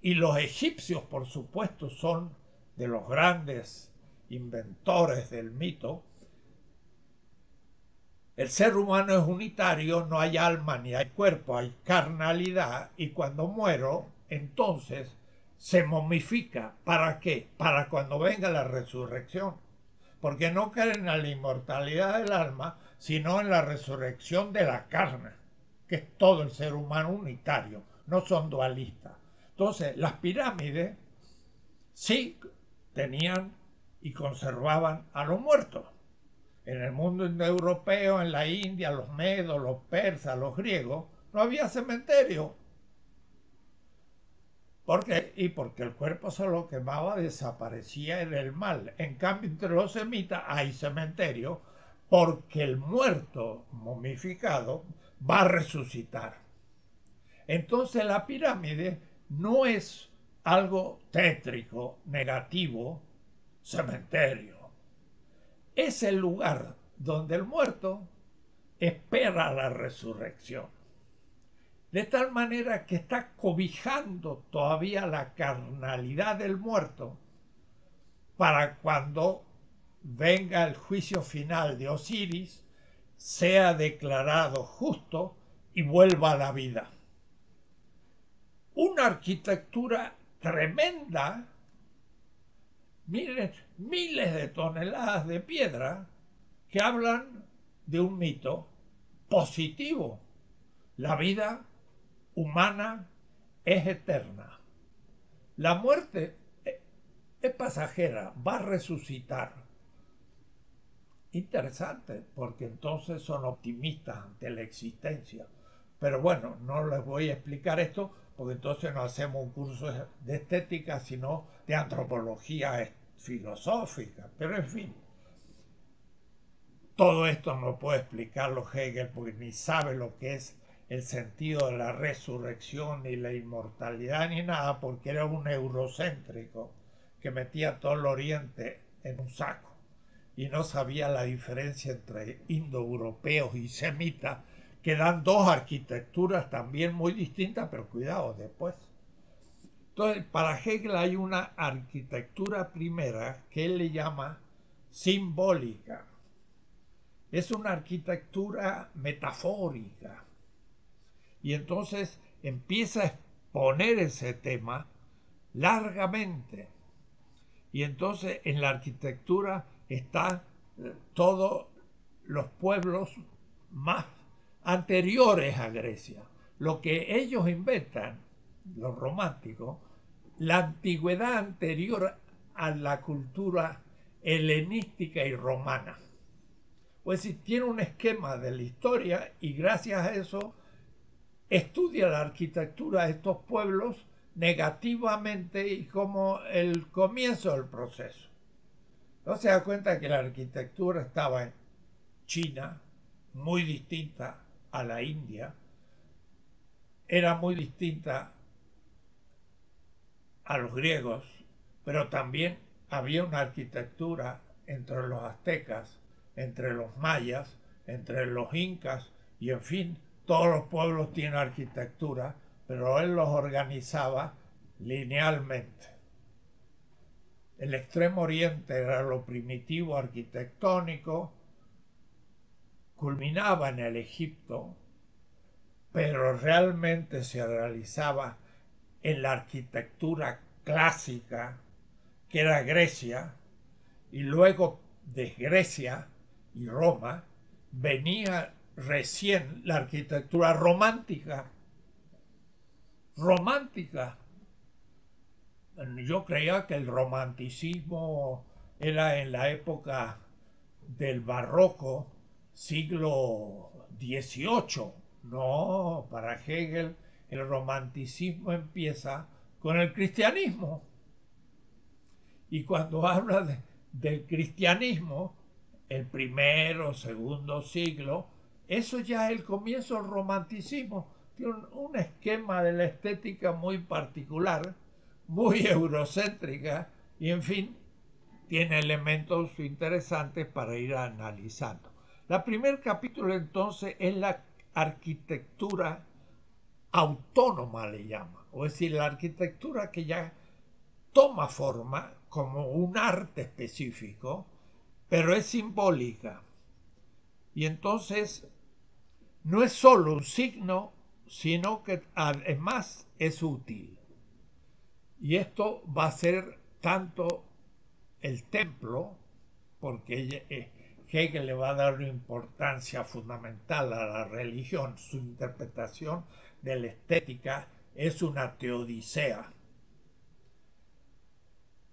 y los egipcios, por supuesto, son de los grandes inventores del mito, el ser humano es unitario, no hay alma ni hay cuerpo, hay carnalidad y cuando muero, entonces se momifica. ¿Para qué? Para cuando venga la resurrección. Porque no creen en la inmortalidad del alma, sino en la resurrección de la carne, que es todo el ser humano unitario, no son dualistas. Entonces, las pirámides sí tenían y conservaban a los muertos. En el mundo indoeuropeo, en la India, los medos, los persas, los griegos, no había cementerio ¿Por qué? Y porque el cuerpo se lo quemaba, desaparecía en el mal. En cambio, entre los semitas hay cementerio porque el muerto momificado va a resucitar. Entonces la pirámide no es algo tétrico, negativo, cementerio. Es el lugar donde el muerto espera la resurrección de tal manera que está cobijando todavía la carnalidad del muerto para cuando venga el juicio final de Osiris, sea declarado justo y vuelva a la vida. Una arquitectura tremenda, miren, miles de toneladas de piedra que hablan de un mito positivo. La vida humana es eterna. La muerte es pasajera, va a resucitar. Interesante, porque entonces son optimistas ante la existencia. Pero bueno, no les voy a explicar esto, porque entonces no hacemos un curso de estética, sino de antropología filosófica. Pero en fin, todo esto no puede explicarlo Hegel, porque ni sabe lo que es el sentido de la resurrección ni la inmortalidad ni nada porque era un eurocéntrico que metía todo el oriente en un saco y no sabía la diferencia entre indoeuropeos y semitas, que dan dos arquitecturas también muy distintas, pero cuidado después. Entonces, para Hegel hay una arquitectura primera que él le llama simbólica. Es una arquitectura metafórica. Y entonces empieza a exponer ese tema largamente. Y entonces en la arquitectura están eh, todos los pueblos más anteriores a Grecia. Lo que ellos inventan, los románticos, la antigüedad anterior a la cultura helenística y romana. Pues si tiene un esquema de la historia y gracias a eso estudia la arquitectura de estos pueblos negativamente y como el comienzo del proceso. No se da cuenta que la arquitectura estaba en China, muy distinta a la India, era muy distinta a los griegos, pero también había una arquitectura entre los aztecas, entre los mayas, entre los incas y en fin, todos los pueblos tienen arquitectura, pero él los organizaba linealmente. El extremo oriente era lo primitivo arquitectónico, culminaba en el Egipto, pero realmente se realizaba en la arquitectura clásica, que era Grecia, y luego de Grecia y Roma venía recién la arquitectura romántica. Romántica. Yo creía que el romanticismo era en la época del barroco, siglo XVIII. No, para Hegel el romanticismo empieza con el cristianismo. Y cuando habla del cristianismo, el primero, segundo siglo, eso ya es el comienzo del romanticismo. Tiene un, esquema de la estética muy particular, muy eurocéntrica, y en fin, tiene elementos interesantes para ir analizando. La primer capítulo entonces es la arquitectura autónoma, le llama, o es decir, la arquitectura que ya toma forma como un arte específico, pero es simbólica. Y entonces no es solo un signo, sino que además es útil. Y esto va a ser tanto el templo, porque eh, Hegel le va a dar una importancia fundamental a la religión, su interpretación de la estética es una teodicea.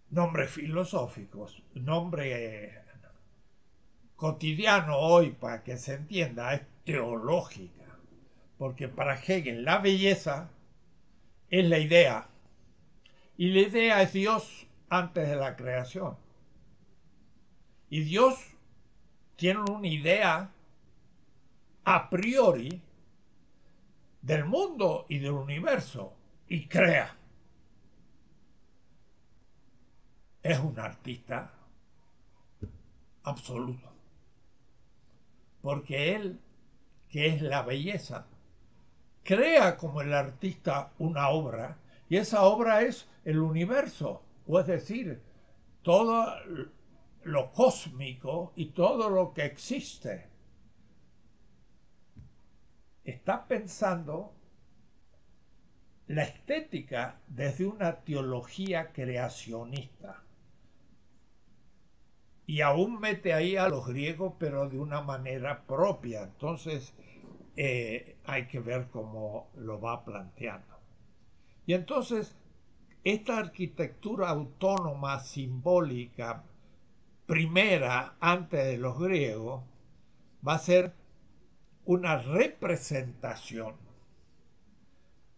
Nombres filosóficos, nombre cotidiano hoy para que se entienda teológica, porque para Hegel la belleza es la idea y la idea es Dios antes de la creación. Y Dios tiene una idea a priori del mundo y del universo y crea. Es un artista absoluto. Porque él, que es la belleza, crea como el artista una obra y esa obra es el universo, o es decir, todo lo cósmico y todo lo que existe está pensando la estética desde una teología creacionista. Y aún mete ahí a los griegos, pero de una manera propia. Entonces eh, hay que ver cómo lo va planteando. Y entonces esta arquitectura autónoma simbólica primera antes de los griegos va a ser una representación,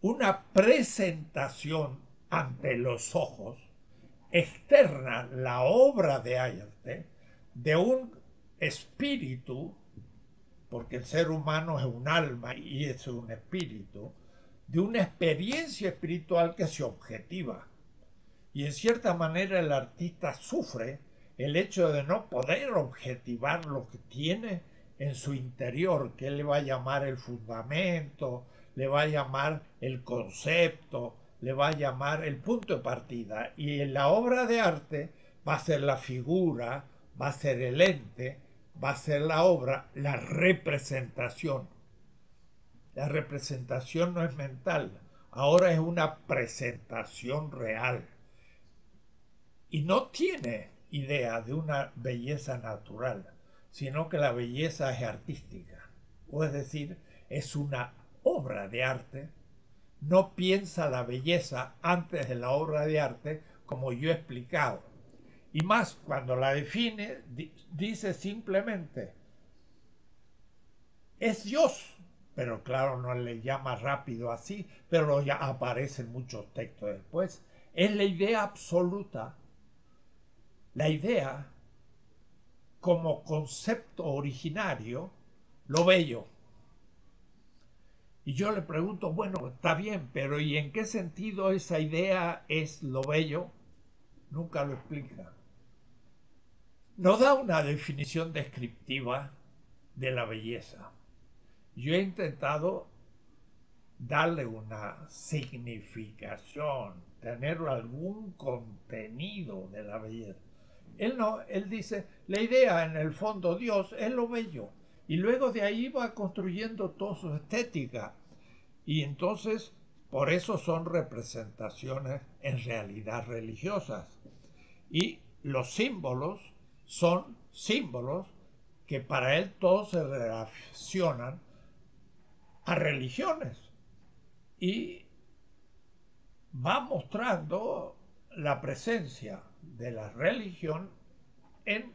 una presentación ante los ojos externa, la obra de arte, de un espíritu, porque el ser humano es un alma y es un espíritu, de una experiencia espiritual que se objetiva. Y en cierta manera el artista sufre el hecho de no poder objetivar lo que tiene en su interior, que él le va a llamar el fundamento, le va a llamar el concepto, le va a llamar el punto de partida. Y en la obra de arte va a ser la figura, va a ser el ente, va a ser la obra, la representación. La representación no es mental, ahora es una presentación real. Y no tiene idea de una belleza natural, sino que la belleza es artística, o es decir, es una obra de arte. No piensa la belleza antes de la obra de arte, como yo he explicado. Y más, cuando la define, dice simplemente, es Dios. Pero claro, no le llama rápido así, pero ya aparecen muchos textos después. Es la idea absoluta la idea como concepto originario, lo bello. Y yo le pregunto, bueno, está bien, pero ¿y en qué sentido esa idea es lo bello? Nunca lo explica. No da una definición descriptiva de la belleza. Yo he intentado darle una significación, tener algún contenido de la belleza. Él no, él dice, la idea en el fondo Dios es lo bello. Y luego de ahí va construyendo toda su estética. Y entonces, por eso son representaciones en realidad religiosas. Y los símbolos son símbolos que para él todos se relacionan a religiones. Y va mostrando la presencia de la religión en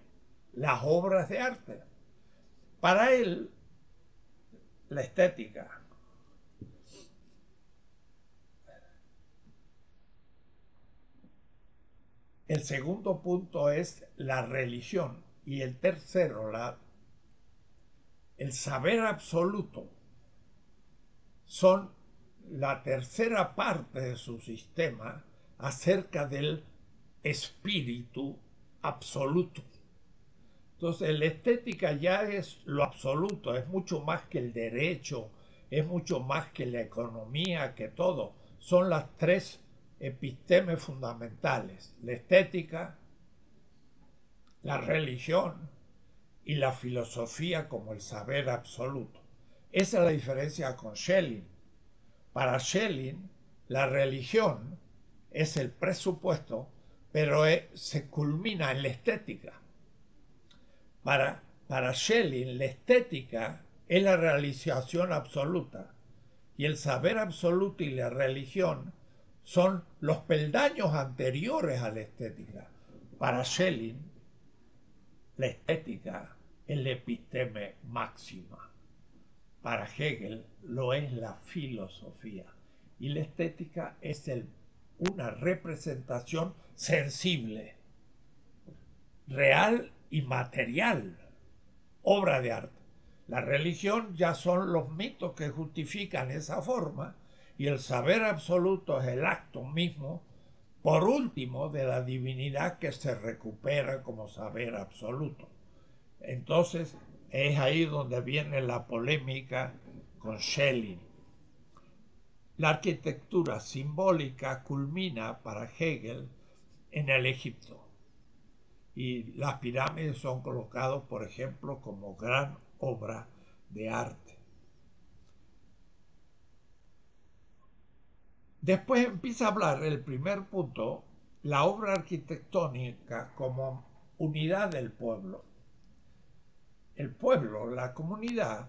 las obras de arte. Para él, la estética El segundo punto es la religión y el tercero, el saber absoluto. Son la tercera parte de su sistema acerca del espíritu absoluto. Entonces, la estética ya es lo absoluto, es mucho más que el derecho, es mucho más que la economía, que todo. Son las tres epistemes fundamentales, la estética, la religión y la filosofía como el saber absoluto. Esa es la diferencia con Schelling. Para Schelling, la religión es el presupuesto pero se culmina en la estética. Para, para Schelling, la estética es la realización absoluta y el saber absoluto y la religión son los peldaños anteriores a la estética. Para Schelling, la estética es la episteme máxima. Para Hegel lo es la filosofía y la estética es una representación sensible, real y material, obra de arte. La religión ya son los mitos que justifican esa forma y el saber absoluto es el acto mismo, por último, de la divinidad que se recupera como saber absoluto. Entonces es ahí donde viene la polémica con Schelling la arquitectura simbólica culmina para Hegel en el Egipto y las pirámides son colocadas, por ejemplo, como gran obra de arte. Después empieza a hablar el primer punto, la obra arquitectónica como unidad del pueblo. El pueblo, la comunidad,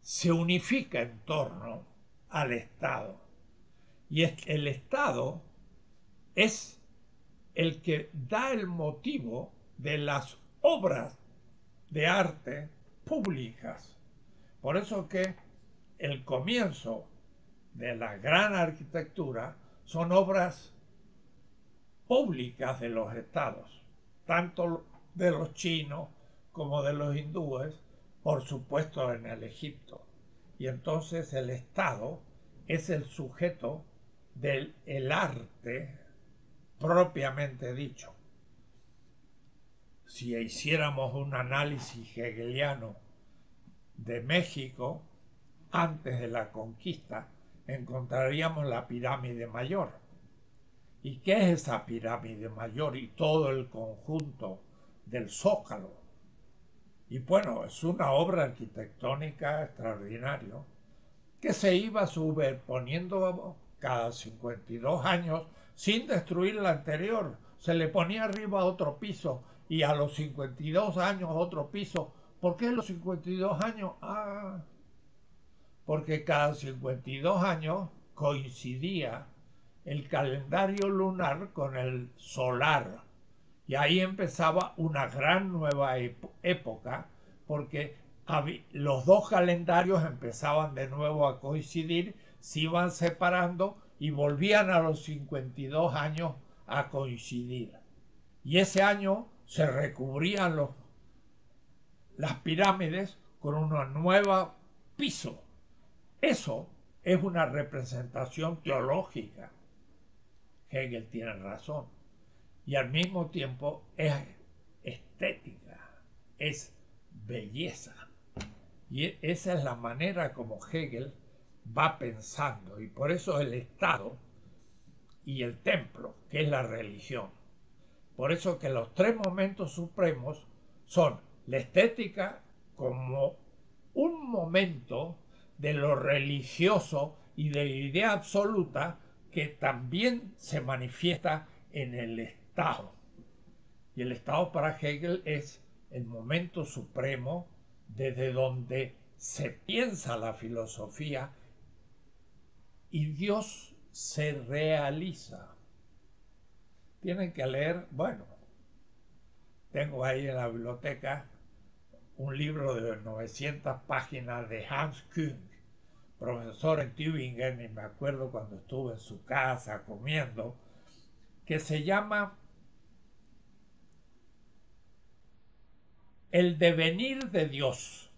se unifica en torno al Estado. Y el Estado es el que da el motivo de las obras de arte públicas. Por eso que el comienzo de la gran arquitectura son obras públicas de los estados, tanto de los chinos como de los hindúes, por supuesto en el Egipto y entonces el Estado es el sujeto del arte propiamente dicho. Si hiciéramos un análisis hegeliano de México antes de la conquista, encontraríamos la pirámide mayor. ¿Y qué es esa pirámide mayor y todo el conjunto del zócalo? Y bueno, es una obra arquitectónica extraordinaria que se iba superponiendo cada 52 años sin destruir la anterior. Se le ponía arriba otro piso y a los 52 años otro piso. ¿Por qué los 52 años? Ah, porque cada 52 años coincidía el calendario lunar con el solar. Y ahí empezaba una gran nueva época, porque los dos calendarios empezaban de nuevo a coincidir, se iban separando y volvían a los 52 años a coincidir. Y ese año se recubrían los, las pirámides con una nueva piso eso es una representación teológica. Hegel tiene razón. Y al mismo tiempo es estética, es belleza. Y e, esa es la manera como Hegel va pensando. Y por eso el Estado y el templo, que es la religión. Por eso que los tres momentos supremos son la estética como un momento de lo religioso y de la idea absoluta que también se manifiesta en el Estado. Y el Estado para Hegel es el momento supremo desde donde se piensa la filosofía y Dios se realiza. Tienen que leer, bueno, tengo ahí en la biblioteca un libro de 900 páginas de Hans Kuhn, profesor en Tübingen, y me acuerdo cuando estuve en su casa comiendo, que se llama El devenir de Dios,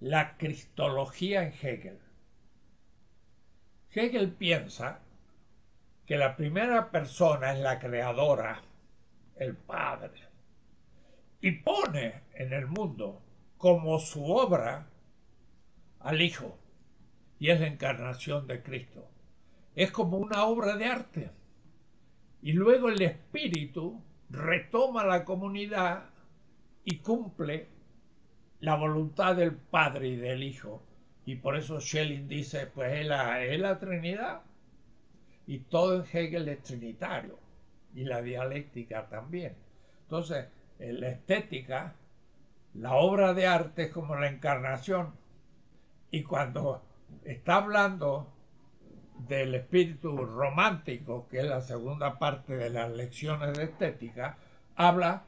la cristología en Hegel. Hegel piensa que la primera persona es la creadora, el Padre, y pone en el mundo como su obra al Hijo y es la encarnación de Cristo. Es como una obra de arte. Y luego el Espíritu retoma la comunidad y cumple la voluntad del Padre y del Hijo. Y por eso Schelling dice, pues es la, es la Trinidad. Y todo en Hegel es trinitario. Y la dialéctica también. Entonces, la estética, la obra de arte es como la encarnación y cuando está hablando del espíritu romántico, que es la segunda parte de las lecciones de estética, habla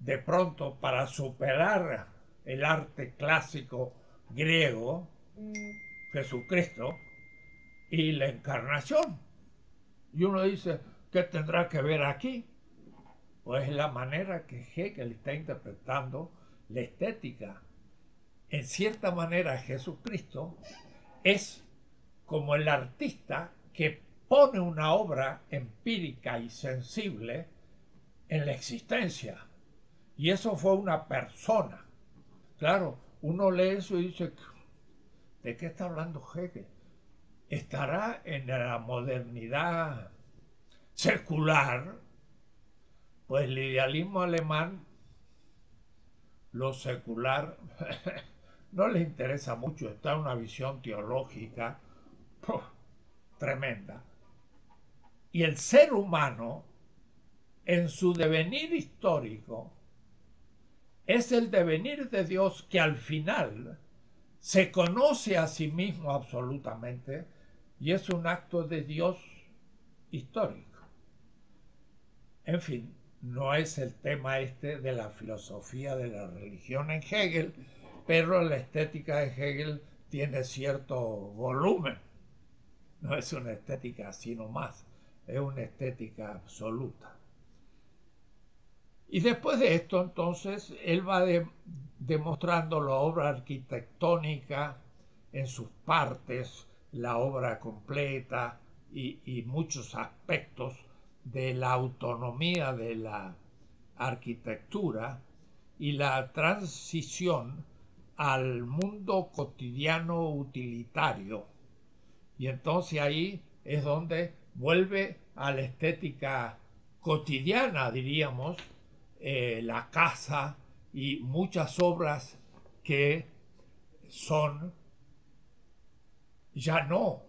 de pronto para superar el arte clásico griego, mm. Jesucristo, y la encarnación. Y uno dice, ¿qué tendrá que ver aquí? Pues la manera que Hegel está interpretando la estética en cierta manera Jesucristo es como el artista que pone una obra empírica y sensible en la existencia. Y eso fue una persona. Claro, uno lee eso y dice, ¿de qué está hablando Hegel? ¿Estará en la modernidad secular? Pues el idealismo alemán, lo secular, no les interesa mucho, está en una visión teológica tremenda. Y el ser humano, en su devenir histórico, es el devenir de Dios que al final se conoce a sí mismo absolutamente y es un acto de Dios histórico. En fin, no es el tema este de la filosofía de la religión en Hegel, pero la estética de Hegel tiene cierto volumen. No es una estética sino más, es una estética absoluta. Y después de esto, entonces, él va demostrando la obra arquitectónica en sus partes, la obra completa, y, muchos aspectos de la autonomía de la arquitectura y la transición al mundo cotidiano utilitario. Y entonces ahí es donde vuelve a la estética cotidiana, diríamos, eh, la casa y muchas obras que son ya no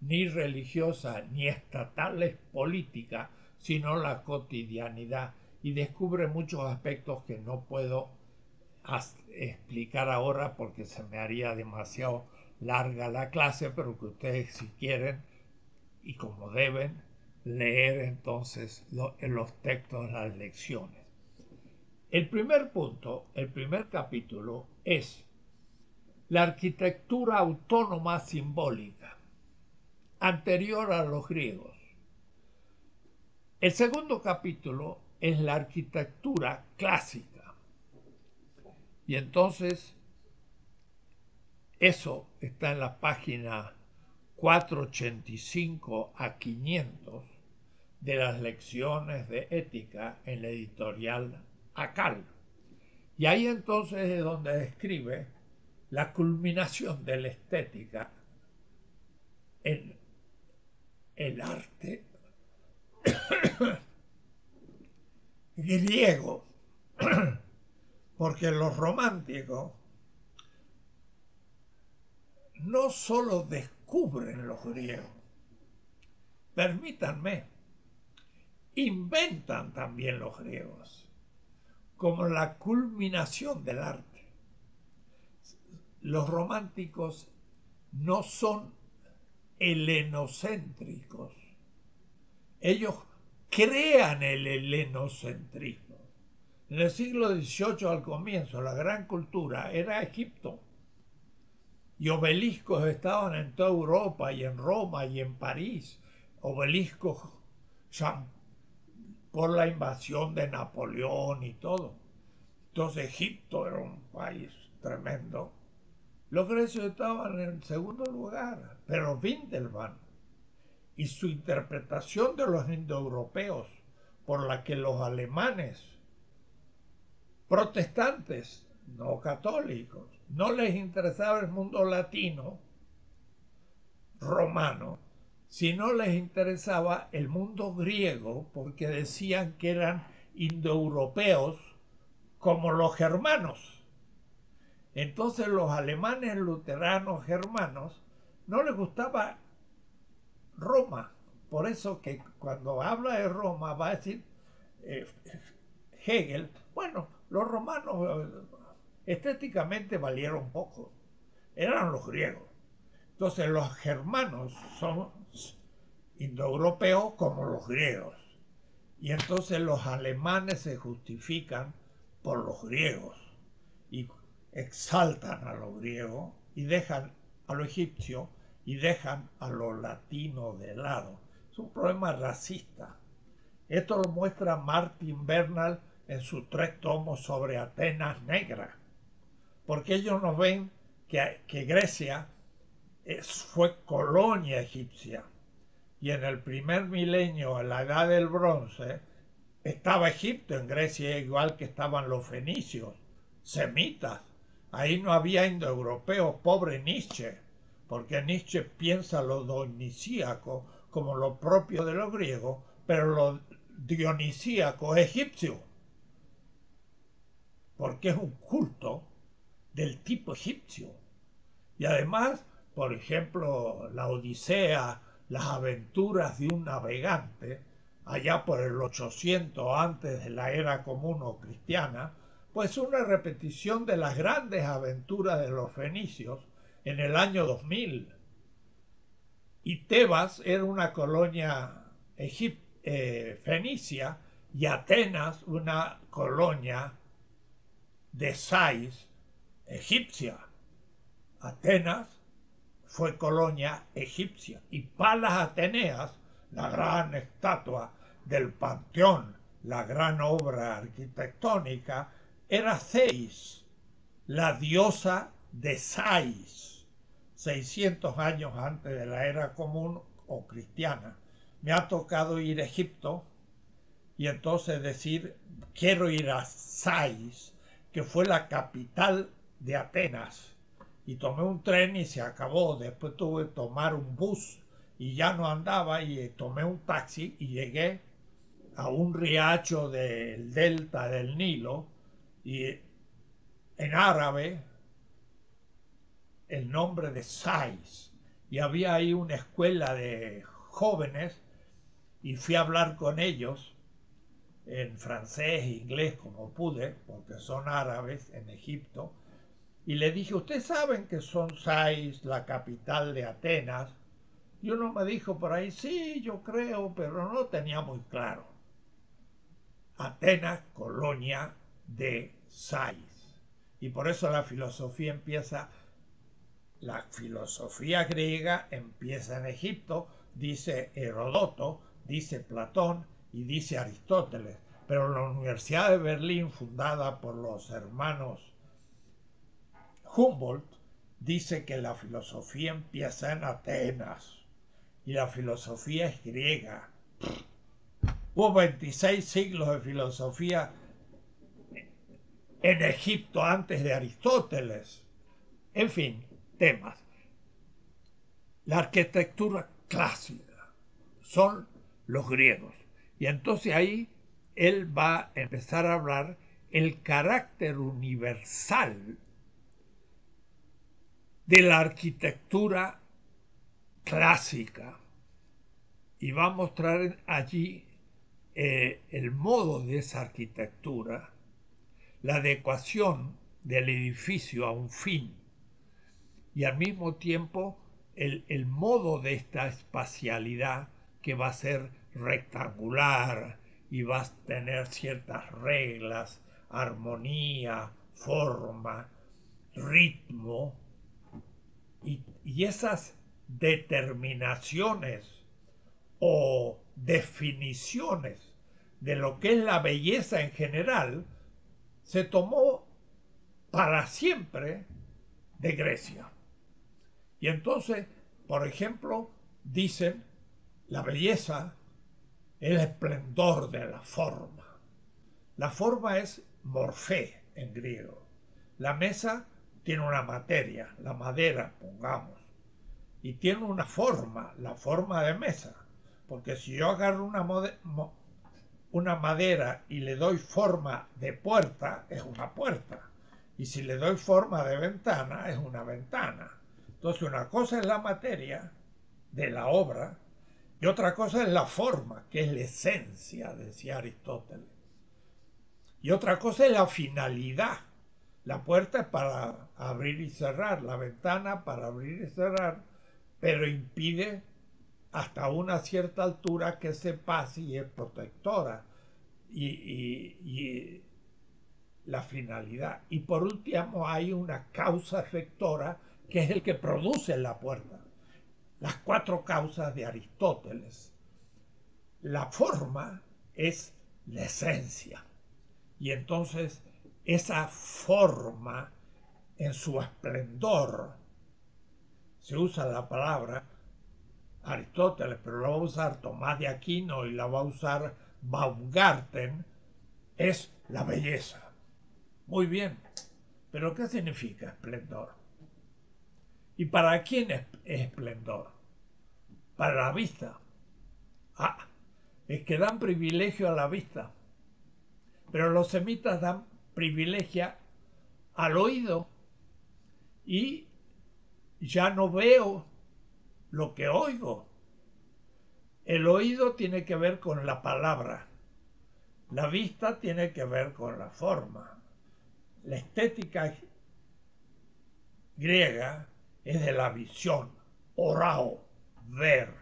ni religiosa ni estatales política, sino la cotidianidad. Y descubre muchos aspectos que no puedo explicar ahora porque se me haría demasiado larga la clase, pero que ustedes si quieren y como deben leer entonces en los textos las lecciones. El primer punto, el primer capítulo es la arquitectura autónoma simbólica anterior a los griegos. El segundo capítulo es la arquitectura clásica. Y entonces, eso está en la página 485 a 500 de las lecciones de ética en la editorial Acal. Y ahí entonces es donde describe la culminación de la estética en el arte griego, porque los románticos no solo descubren los griegos, permítanme, inventan también los griegos como la culminación del arte. Los románticos no son helenocéntricos. Ellos crean el helenocentrismo. En el siglo XVIII al comienzo, la gran cultura era Egipto. Y obeliscos estaban en toda Europa y en Roma y en París. Obeliscos por la invasión de Napoleón y todo. Entonces Egipto era un país tremendo. Los grecios estaban en segundo lugar, pero Windelband y su interpretación de los indoeuropeos, por la que los alemanes protestantes, no católicos, no les interesaba el mundo latino, romano, sino les interesaba el mundo griego, porque decían que eran indoeuropeos como los germanos. Entonces los alemanes luteranos germanos no les gustaba Roma. Por eso que cuando habla de Roma va a decir eh, Hegel, bueno, los romanos eh, estéticamente valieron poco, eran los griegos. Entonces los germanos son indoeuropeos como los griegos. Y entonces los alemanes se justifican por los griegos y exaltan a los griegos y dejan a lo egipcio y dejan a lo latino de lado. Es un problema racista. Esto lo muestra Martin Bernal en sus tres tomos sobre Atenas Negra, porque ellos no ven que, Grecia fue colonia egipcia. Y en el primer milenio, en la edad del bronce, estaba Egipto en Grecia igual que estaban los fenicios, semitas. Ahí no había indoeuropeos, pobre Nietzsche, porque Nietzsche piensa lo dionisíaco como lo propio de los griegos, pero lo dionisíaco es egipcio, porque es un culto del tipo egipcio. Y además, por ejemplo, la Odisea, las aventuras de un navegante, allá por el 800 antes de la era común o cristiana, pues una repetición de las grandes aventuras de los fenicios en el año 2000. Y Tebas era una colonia eh, fenicia y Atenas una colonia de Sais egipcia. Atenas fue colonia egipcia y Palas Ateneas, la gran estatua del Panteón, la gran obra arquitectónica, era Zeis, la diosa de Sais, 600 años antes de la era común o cristiana. Me ha tocado ir a Egipto y entonces decir, quiero ir a Sais, que fue la capital de Atenas. Y tomé un tren y se acabó. Después tuve que tomar un bus y ya no andaba y tomé un taxi y llegué a un riacho del delta del Nilo y en árabe el nombre de Sais y había ahí una escuela de jóvenes y fui a hablar con ellos en francés e inglés como pude, porque son árabes en Egipto, y le dije, ¿ustedes saben que son Sais la capital de Atenas? Y uno me dijo por ahí, sí, yo creo, pero no tenía muy claro. Atenas, colonia de Sais. Y por eso la filosofía empieza, la filosofía griega empieza en Egipto, dice Herodoto, dice Platón y dice Aristóteles. Pero la Universidad de Berlín, fundada por los hermanos Humboldt, dice que la filosofía empieza en Atenas y la filosofía es griega. Hubo 26 siglos de filosofía en Egipto antes de Aristóteles. En fin, temas. La arquitectura clásica son los griegos. Y entonces ahí él va a empezar a hablar el carácter universal de la arquitectura clásica. Y va a mostrar allí eh, el modo de esa arquitectura, la adecuación del edificio a un fin y al mismo tiempo el, el modo de esta espacialidad que va a ser rectangular y va a tener ciertas reglas, armonía, forma, ritmo y, y esas determinaciones o definiciones de lo que es la belleza en general se tomó para siempre de Grecia. Y entonces, por ejemplo, dicen la belleza, el esplendor de la forma. La forma es morfé en griego. La mesa tiene una materia, la madera, pongamos, y tiene una forma, la forma de mesa. Porque si yo agarro una, una madera y le doy forma de puerta, es una puerta. Y si le doy forma de ventana, es una ventana. Entonces una cosa es la materia de la obra y otra cosa es la forma, que es la esencia, decía Aristóteles. Y otra cosa es la finalidad. La puerta es para abrir y cerrar, la ventana para abrir y cerrar, pero impide hasta una cierta altura que se pase y es protectora y, la finalidad. Y por último hay una causa efectora que es el que produce la puerta. Las cuatro causas de Aristóteles. La forma es la esencia. Y entonces esa forma en su esplendor, se usa la palabra Aristóteles, pero la va a usar Tomás de Aquino y la va a usar Baumgarten, es la belleza. Muy bien, pero ¿qué significa esplendor? ¿Y para quién es esplendor? Para la vista. Ah, es que dan privilegio a la vista. Pero los semitas dan privilegio al oído y ya no veo lo que oigo. El oído tiene que ver con la palabra. La vista tiene que ver con la forma. La estética griega es de la visión. Orao, ver.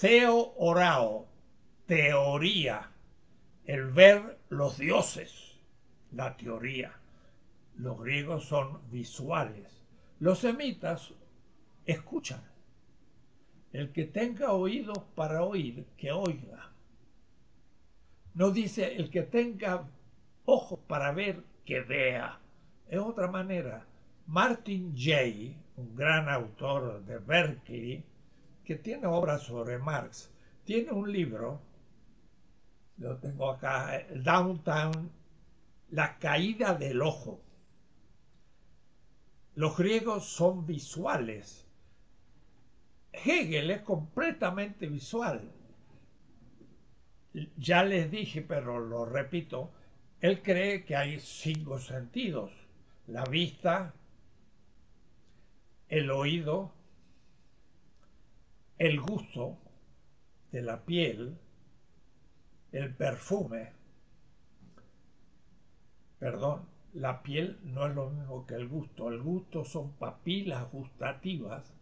Theo orao, teoría. El ver los dioses, la teoría. Los griegos son visuales. Los semitas escuchan. El que tenga oídos para oír, que oiga. No dice el que tenga ojos para ver, que vea. Es otra manera. Martin Jay, un gran autor de Berkeley, que tiene obras sobre Marx, tiene un libro, lo tengo acá, Downtown, La caída del ojo. Los griegos son visuales. Hegel es completamente visual. Ya les dije, pero lo repito, él cree que hay cinco sentidos. La vista, el oído, el gusto de la piel, el perfume. Perdón, la piel no es lo mismo que el gusto. El gusto son papilas gustativas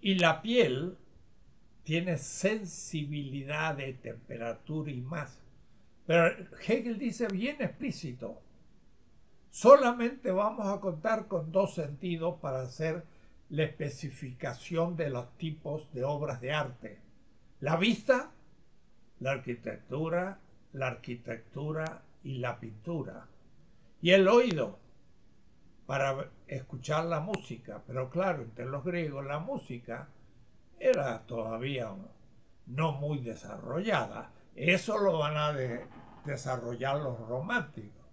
y la piel tiene sensibilidad de temperatura y más. Pero Hegel dice bien explícito, solamente vamos a contar con dos sentidos para hacer la especificación de los tipos de obras de arte. La vista, la arquitectura, la arquitectura y la pintura. Y el oído, para escuchar la música. Pero claro, entre los griegos la música era todavía no muy desarrollada. Eso lo van a desarrollar los románticos.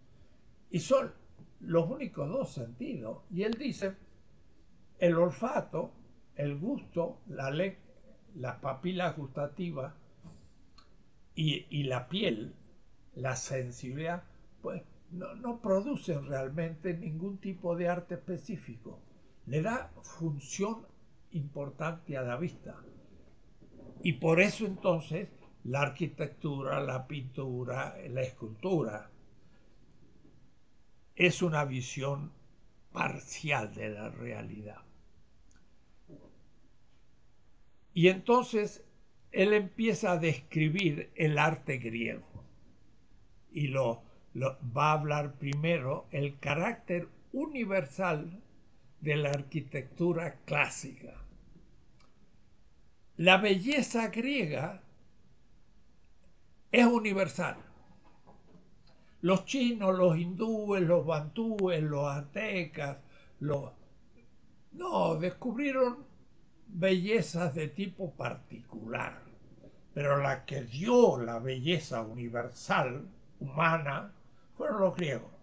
Y son los únicos dos sentidos. Y él dice, el olfato, el gusto, la las papilas gustativas y, y, la piel, la sensibilidad, pues no, no producen realmente ningún tipo de arte específico. Le da función importante a la vista. Y por eso entonces la arquitectura, la pintura, la escultura es una visión parcial de la realidad. Y entonces él empieza a describir el arte griego y lo, va a hablar primero el carácter universal de la arquitectura clásica. La belleza griega es universal. Los chinos, los hindúes, los bantúes, los aztecas, los... No, descubrieron bellezas de tipo particular, pero la que dio la belleza universal, humana, fueron los griegos.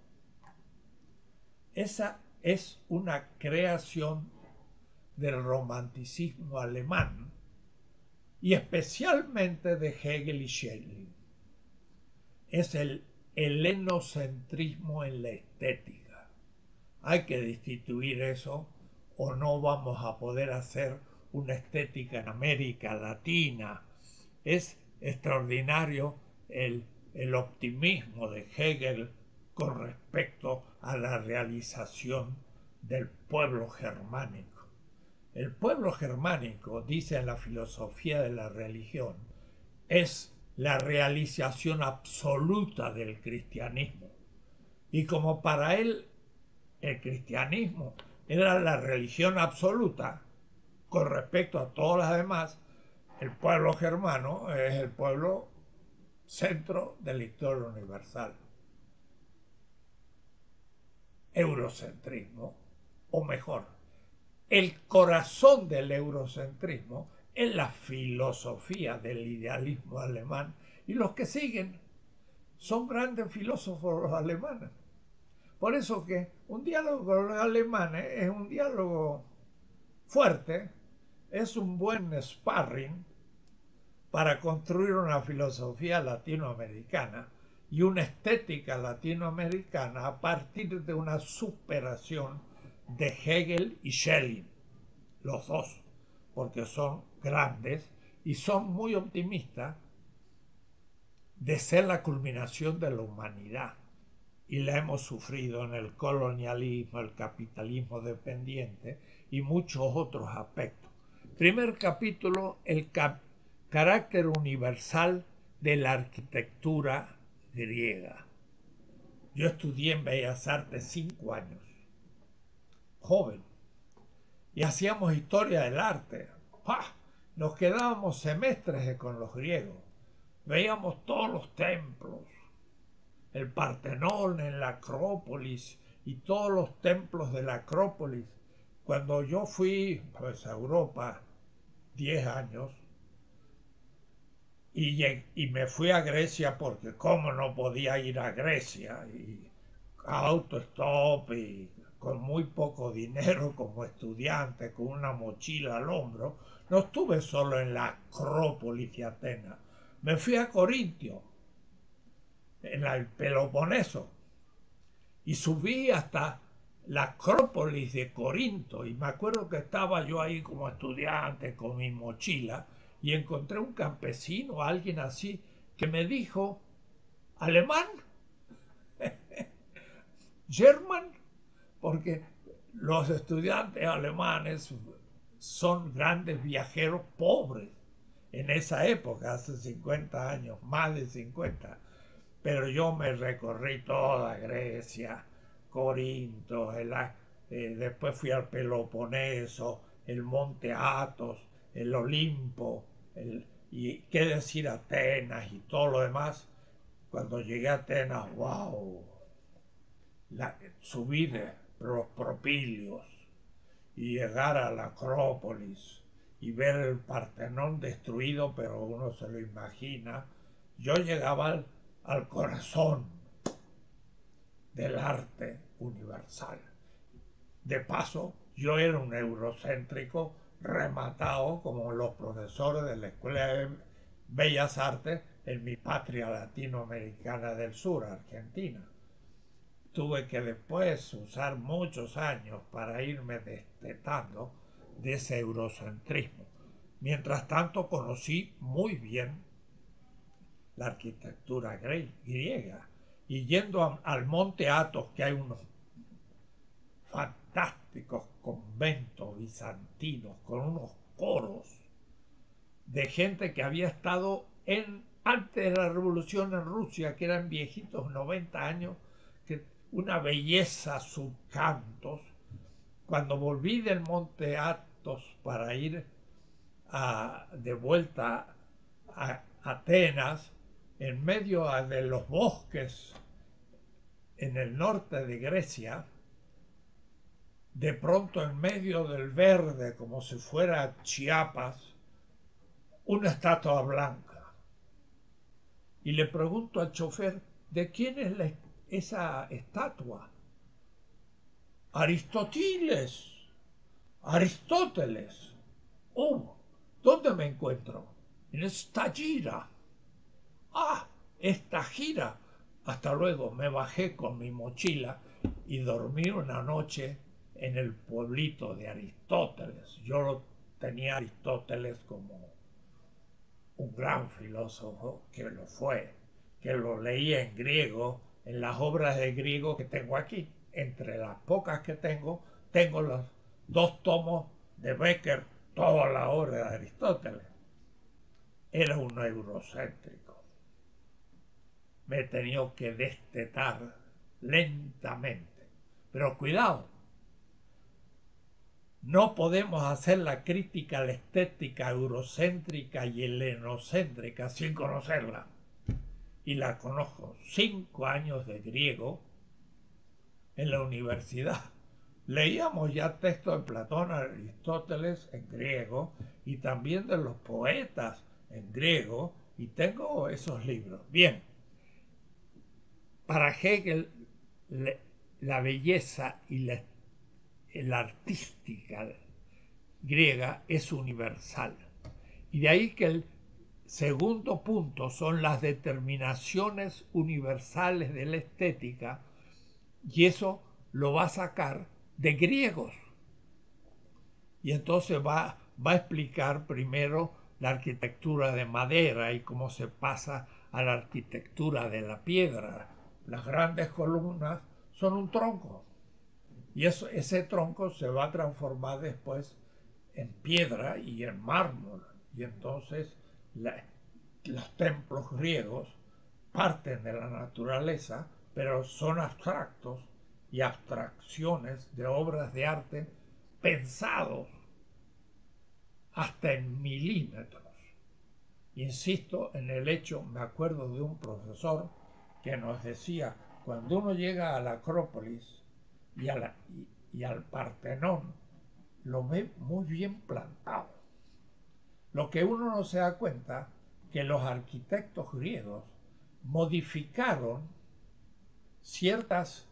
Esa es una creación del romanticismo alemán y especialmente de Hegel y Schelling. Es el helenocentrismo en la estética. Hay que destituir eso o no vamos a poder hacer una estética en América Latina. Es extraordinario el, el optimismo de Hegel con respecto a la realización del pueblo germánico. El pueblo germánico, dice en la filosofía de la religión, es la realización absoluta del cristianismo. Y como para él el cristianismo era la religión absoluta, con respecto a todas las demás, el pueblo germano es el pueblo centro de la historia universal. Eurocentrismo, o mejor, el corazón del eurocentrismo es la filosofía del idealismo alemán y los que siguen son grandes filósofos alemanes. Por eso que un diálogo con los alemanes es un diálogo fuerte, es un buen sparring para construir una filosofía latinoamericana y una estética latinoamericana a partir de una superación de Hegel y Schelling, los dos, porque son grandes y son muy optimistas de ser la culminación de la humanidad. Y la hemos sufrido en el colonialismo, el capitalismo dependiente y muchos otros aspectos. Primer capítulo, el carácter universal de la arquitectura griega. Yo estudié en Bellas Artes cinco años, joven, y hacíamos historia del arte. Nos quedábamos semestres con los griegos. Veíamos todos los templos, el Partenón en la Acrópolis y todos los templos de la Acrópolis cuando yo fui pues, a Europa 10 años y, me fui a Grecia porque como no podía ir a Grecia y autostop y con muy poco dinero como estudiante, con una mochila al hombro, no estuve solo en la Acrópolis de Atenas, me fui a Corintio, en el Peloponeso, y subí hasta la Acrópolis de Corinto, y me acuerdo que estaba yo ahí como estudiante con mi mochila, y encontré un campesino, alguien así, que me dijo, ¿alemán? ¿German? Porque los estudiantes alemanes son grandes viajeros pobres en esa época, hace 50 años, más de 50. Pero yo me recorrí toda Grecia, Corinto, eh, después fui al Peloponeso, el Monte Athos, el Olimpo, y qué decir Atenas y todo lo demás. Cuando llegué a Atenas, wow, la, subir los propilios y llegar a la Acrópolis y ver el Partenón destruido, pero uno se lo imagina, yo llegaba al, corazón del arte universal. De paso, yo era un eurocéntrico rematado como los profesores de la Escuela de Bellas Artes en mi patria latinoamericana del sur, Argentina tuve que después usar muchos años para irme destetando de ese eurocentrismo. Mientras tanto conocí muy bien la arquitectura griega y yendo al monte Athos, que hay unos fantásticos conventos bizantinos con unos coros de gente que había estado en antes de la revolución en Rusia, que eran viejitos 90 años, una belleza sus cantos. Cuando volví del monte Athos para ir de vuelta a Atenas, en medio de los bosques en el norte de Grecia, de pronto en medio del verde, como si fuera Chiapas, una estatua blanca. Y le pregunto al chofer, ¿de quién es la esa estatua. Aristoteles, Aristóteles. Oh, ¿dónde me encuentro? En esta gira. Ah, esta gira. Hasta luego me bajé con mi mochila y dormí una noche en el pueblito de Aristóteles. Yo tenía Aristóteles como un gran filósofo que lo fue, que lo leía en griego en las obras de griego que tengo aquí. Entre las pocas que tengo, tengo los dos tomos de Becker, toda la obra de Aristóteles. Era un eurocéntrico. Me he tenido que destetar lentamente. Pero cuidado, no podemos hacer la crítica a la estética eurocéntrica y helenocéntrica sin conocerla y la conozco. Cinco años de griego en la universidad. Leíamos ya textos de Platón, Aristóteles en griego y también de los poetas en griego y tengo esos libros. Bien, para Hegel la belleza y la, artística griega es universal. Y de ahí que el Segundo punto son las determinaciones universales de la estética y eso lo va a sacar de griegos. Y entonces va, va a explicar primero la arquitectura de madera y cómo se pasa a la arquitectura de la piedra. Las grandes columnas son un tronco y eso, ese tronco se va a transformar después en piedra y en mármol. Y entonces los templos griegos parten de la naturaleza, pero son abstractos y abstracciones de obras de arte pensados hasta en milímetros. Insisto en el hecho, me acuerdo de un profesor que nos decía, cuando uno llega a la Acrópolis y, y al Partenón, lo ve muy bien plantado Lo que uno no se da cuenta que los arquitectos griegos modificaron ciertas,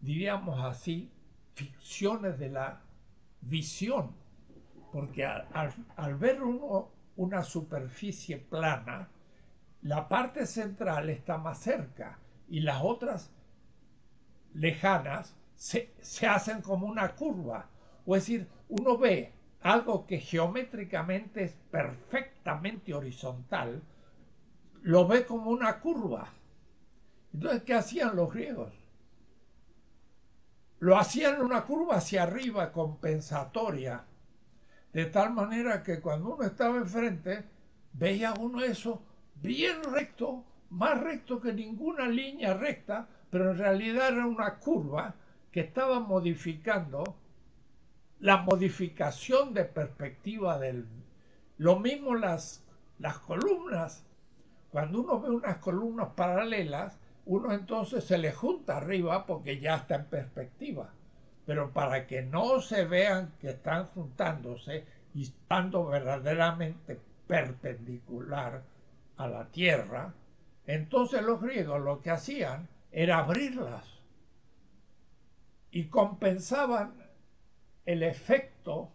diríamos así, ficciones de la visión, porque al, ver uno una superficie plana, la parte central está más cerca y las otras lejanas se, se hacen como una curva. O es decir, uno ve algo que geométricamente es perfectamente horizontal, lo ve como una curva. Entonces, ¿qué hacían los griegos? Lo hacían una curva hacia arriba compensatoria, de tal manera que cuando uno estaba enfrente, veía uno eso bien recto, más recto que ninguna línea recta, pero en realidad era una curva que estaba modificando la modificación de perspectiva del... Lo mismo las, las columnas. Cuando uno ve unas columnas paralelas, uno entonces se le junta arriba porque ya está en perspectiva. Pero para que no se vean que están juntándose y estando verdaderamente perpendicular a la tierra, entonces los griegos lo que hacían era abrirlas y compensaban el efecto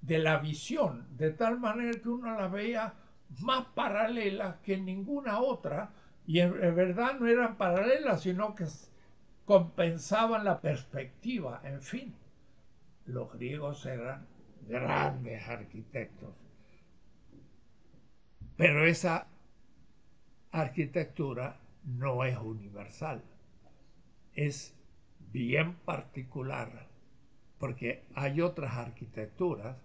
de la visión, de tal manera que uno la veía más paralela que ninguna otra, y en, verdad no eran paralelas, sino que compensaban la perspectiva, en fin. Los griegos eran grandes arquitectos. Pero esa arquitectura no es universal, es bien particular porque hay otras arquitecturas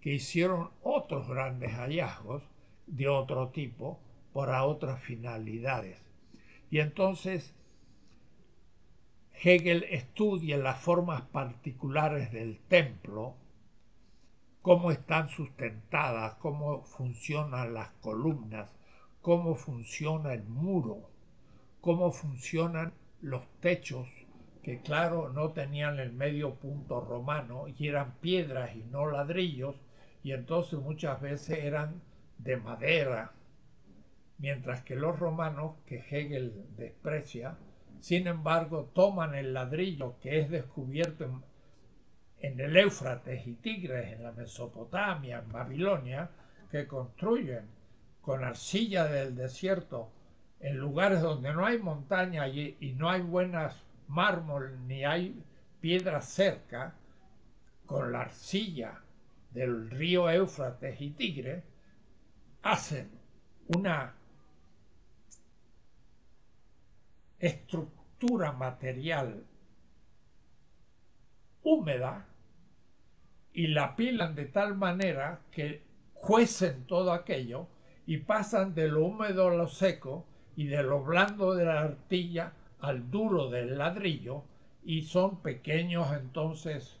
que hicieron otros grandes hallazgos de otro tipo para otras finalidades. Y entonces Hegel estudia las formas particulares del templo, cómo están sustentadas, cómo funcionan las columnas, cómo funciona el muro, cómo funcionan los techos que claro no tenían el medio punto romano y eran piedras y no ladrillos y entonces muchas veces eran de madera, mientras que los romanos, que Hegel desprecia, sin embargo toman el ladrillo que es descubierto en, el Éufrates y Tigres, en la Mesopotamia, en Babilonia, que construyen con arcilla del desierto en lugares donde no hay montaña y no hay buenas mármol ni hay piedra cerca, con la arcilla del río Éufrates y Tigre, hacen una estructura material húmeda y la pilan de tal manera que cuecen todo aquello y pasan de lo húmedo a lo seco y de lo blando de la artilla al duro del ladrillo y son pequeños entonces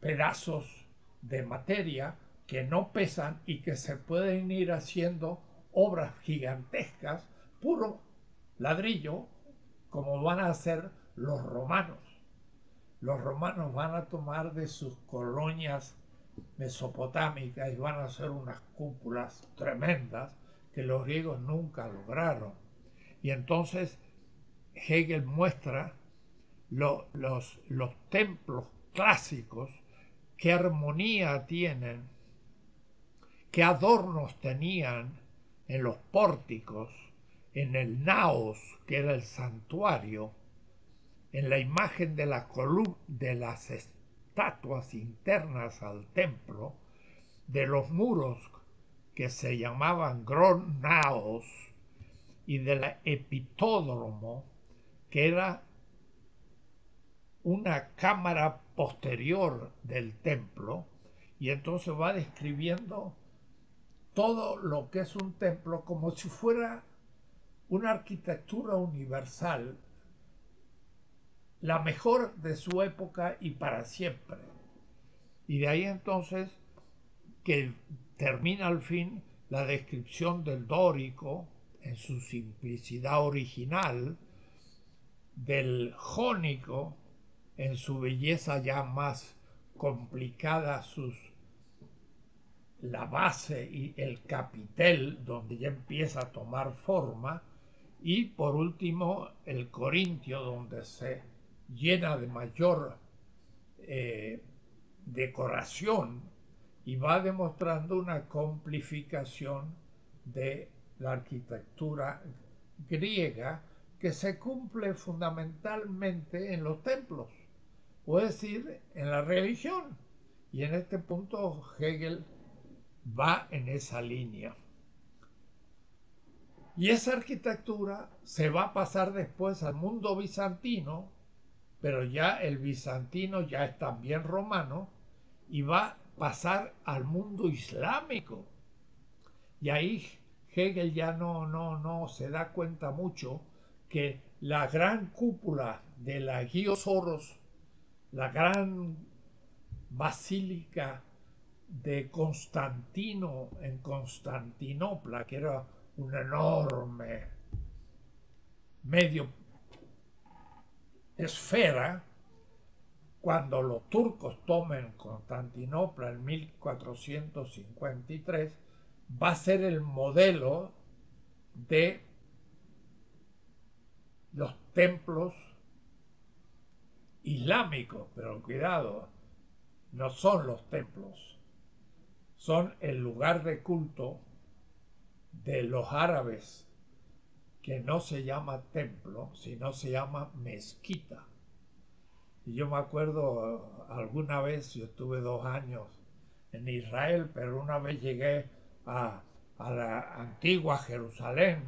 pedazos de materia que no pesan y que se pueden ir haciendo obras gigantescas, puro ladrillo, como van a hacer los romanos. Los romanos van a tomar de sus colonias mesopotámicas y van a hacer unas cúpulas tremendas que los griegos nunca lograron. Y entonces Hegel muestra los, los templos clásicos, qué armonía tienen, qué adornos tenían en los pórticos, en el naos, que era el santuario, en la imagen de, la de las estatuas internas al templo, de los muros que se llamaban naos, y del epitódromo, que era una cámara posterior del templo, y entonces va describiendo todo lo que es un templo como si fuera una arquitectura universal, la mejor de su época y para siempre. Y de ahí entonces que termina al fin la descripción del dórico, en su simplicidad original, del jónico en su belleza ya más complicada sus la base y el capitel donde ya empieza a tomar forma y por último el corintio donde se llena de mayor eh, decoración y va demostrando una complificación de la arquitectura griega que se cumple fundamentalmente en los templos, o es decir, en la religión. Y en este punto Hegel va en esa línea. Y esa arquitectura se va a pasar después al mundo bizantino, pero ya el bizantino ya es también romano, y va a pasar al mundo islámico. Y ahí Hegel ya no, no, no se da cuenta mucho que la gran cúpula de la Giosoros, la gran basílica de Constantino en Constantinopla, que era un enorme medio esfera, cuando los turcos tomen Constantinopla en 1453, va a ser el modelo de los templos islámicos, pero cuidado, no son los templos, son el lugar de culto de los árabes, que no se llama templo, sino se llama mezquita. Y yo me acuerdo alguna vez, yo estuve dos años en Israel, pero una vez llegué a, la antigua Jerusalén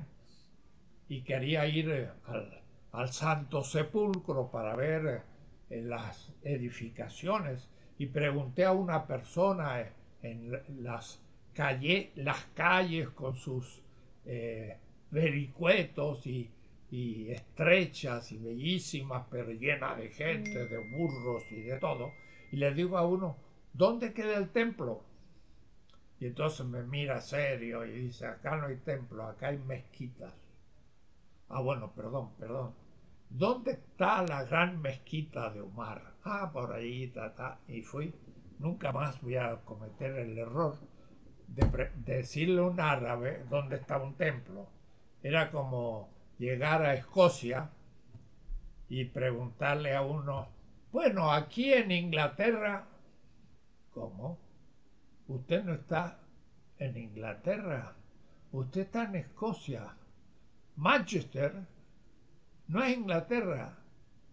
y quería ir eh, al, Santo Sepulcro para ver eh, las edificaciones y pregunté a una persona eh, en las, las calles con sus vericuetos y, y estrechas y bellísimas, pero llenas de gente, de burros y de todo. Y le digo a uno, ¿dónde queda el templo? Y entonces me mira serio y dice, acá no hay templo, acá hay mezquitas. Ah, bueno, perdón, perdón. ¿Dónde está la gran mezquita de Omar? Ah, por ahí, ta, ta. Y fui. Nunca más voy a cometer el error de, decirle a un árabe dónde está un templo. Era como llegar a Escocia y preguntarle a uno, bueno, aquí en Inglaterra, ¿cómo? Usted no está en Inglaterra, usted está en Escocia. Manchester no es Inglaterra,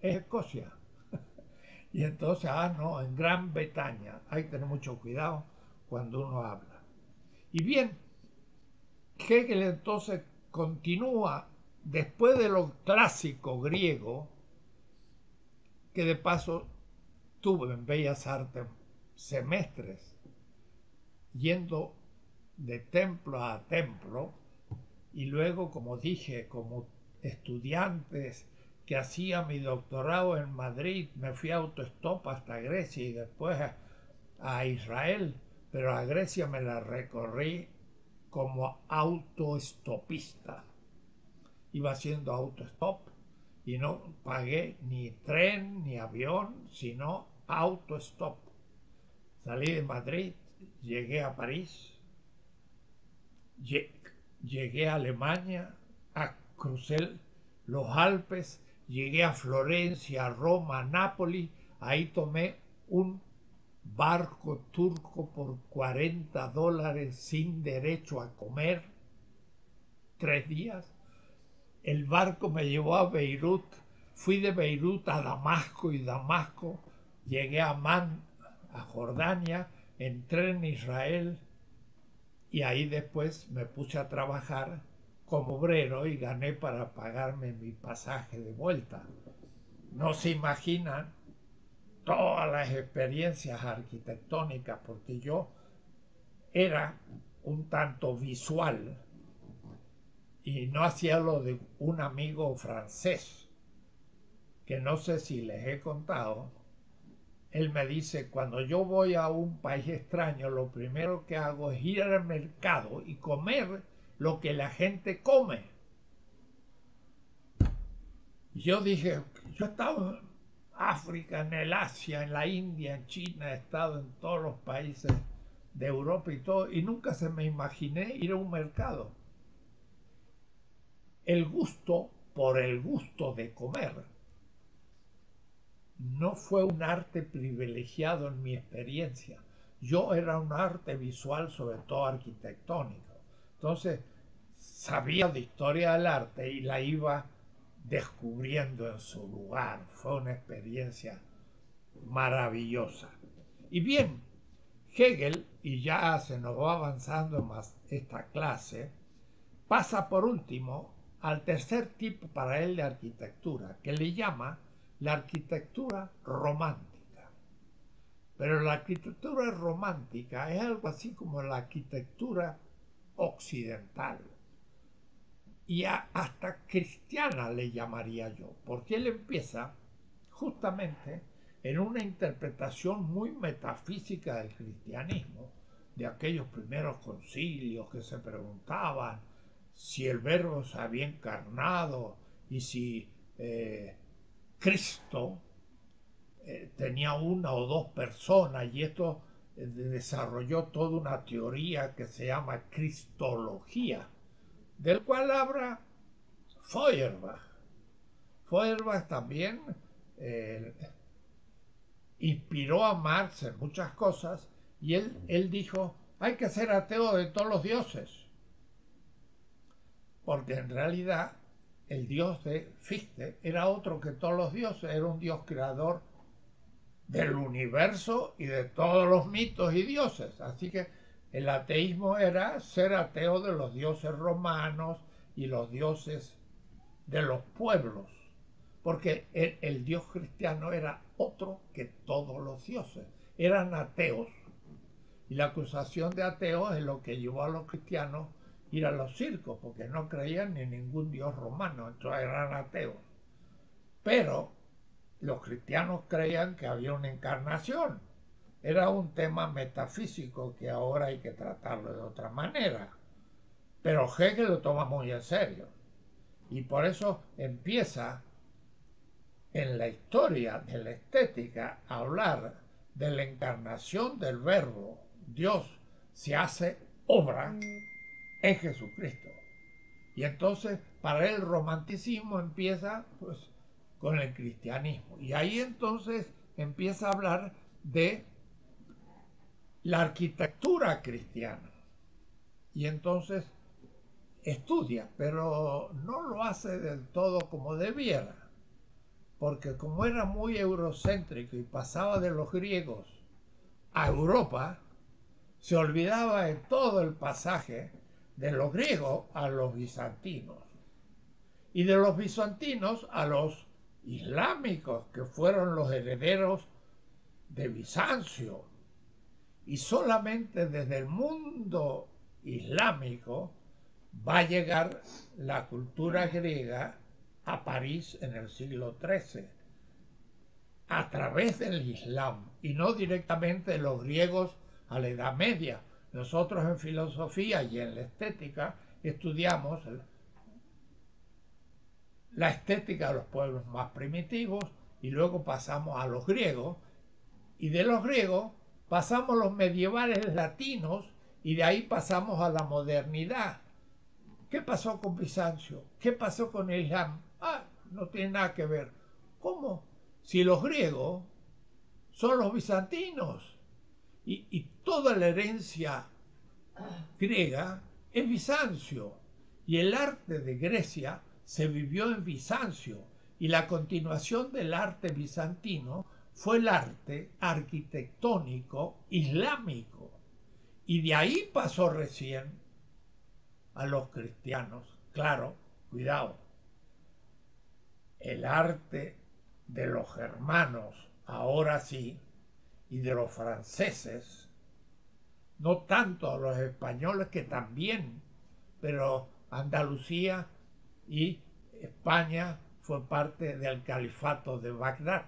es Escocia. y entonces, ah, no, en Gran Bretaña. Hay que tener mucho cuidado cuando uno habla. Y bien, Hegel entonces continúa después de lo clásico griego, que de paso tuvo en Bellas Artes semestres yendo de templo a templo, y luego, como dije, como estudiantes que hacía mi doctorado en Madrid, me fui a autostop hasta Grecia y después a, Israel, pero a Grecia me la recorrí como autoestopista. Iba haciendo autostop y no pagué ni tren ni avión, sino autostop. Salí de Madrid, llegué a París, llegué a Alemania, a crucé los Alpes, llegué a Florencia, Roma, Nápoles, ahí tomé un barco turco por 40 dólares sin derecho a comer, tres días. El barco me llevó a Beirut, fui de Beirut a Damasco y Damasco, llegué a Man, a Jordania, entré en Israel, y ahí después me puse a trabajar como obrero y gané para pagarme mi pasaje de vuelta. No se imaginan todas las experiencias arquitectónicas porque yo era un tanto visual y no hacía lo de un amigo francés que no sé si les he contado él me dice, cuando yo voy a un país extraño, lo primero que hago es ir al mercado y comer lo que la gente come. Yo dije, yo estaba África, en el Asia, en la India, en China, he estado en todos los países de Europa y todo, y nunca se me imaginé ir a un mercado. El gusto por el gusto de comer no fue un arte privilegiado en mi experiencia. Yo era un arte visual, sobre todo arquitectónico. Entonces, sabía de historia del arte y la iba descubriendo en su lugar. Fue una experiencia maravillosa. Y bien, Hegel, y ya se nos va avanzando más esta clase, pasa por último al tercer tipo para él de arquitectura, que le llama la arquitectura romántica. Pero la arquitectura romántica es algo así como la arquitectura occidental. Y hasta cristiana le llamaría yo, porque él empieza justamente en una interpretación muy metafísica del cristianismo, de aquellos primeros concilios que se preguntaban si el verbo se había encarnado y si eh, Cristo eh, tenía una o dos personas y esto eh, desarrolló toda una teoría que se llama cristología, del cual habla Feuerbach. Feuerbach también eh, inspiró a Marx en muchas cosas y él, él dijo, hay que ser ateo de todos los dioses, porque en realidad el dios de Fichte era otro que todos los dioses, era un dios creador del universo y de todos los mitos y dioses. Así que el ateísmo era ser ateo de los dioses romanos y los dioses de los pueblos, porque el, el dios cristiano era otro que todos los dioses, eran ateos. Y la acusación de ateos es lo que llevó a los cristianos ir a los circos porque no creían en ningún dios romano, entonces eran ateos. Pero los cristianos creían que había una encarnación. Era un tema metafísico que ahora hay que tratarlo de otra manera. Pero Hegel lo toma muy en serio. Y por eso empieza en la historia de la estética a hablar de la encarnación del verbo. Dios se hace obra en Jesucristo. Y entonces para el romanticismo empieza pues con el cristianismo. Y ahí entonces empieza a hablar de la arquitectura cristiana. Y entonces estudia, pero no lo hace del todo como debiera, porque como era muy eurocéntrico y pasaba de los griegos a Europa, se olvidaba de todo el pasaje de los griegos a los bizantinos y de los bizantinos a los islámicos que fueron los herederos de Bizancio. Y solamente desde el mundo islámico va a llegar la cultura griega a París en el siglo XIII, a través del Islam, y no directamente de los griegos a la Edad Media, nosotros en filosofía y en la estética estudiamos la estética de los pueblos más primitivos y luego pasamos a los griegos y de los griegos pasamos a los medievales latinos y de ahí pasamos a la modernidad. ¿Qué pasó con Bizancio? ¿Qué pasó con el Islam? Ah, no tiene nada que ver. ¿Cómo? Si los griegos son los bizantinos y, toda la herencia griega es Bizancio. Y el arte de Grecia se vivió en Bizancio. Y la continuación del arte bizantino fue el arte arquitectónico islámico. Y de ahí pasó recién a los cristianos. Claro, cuidado. El arte de los germanos, ahora sí, y de los franceses, no tanto a los españoles que también, pero Andalucía y España fue parte del califato de Bagdad.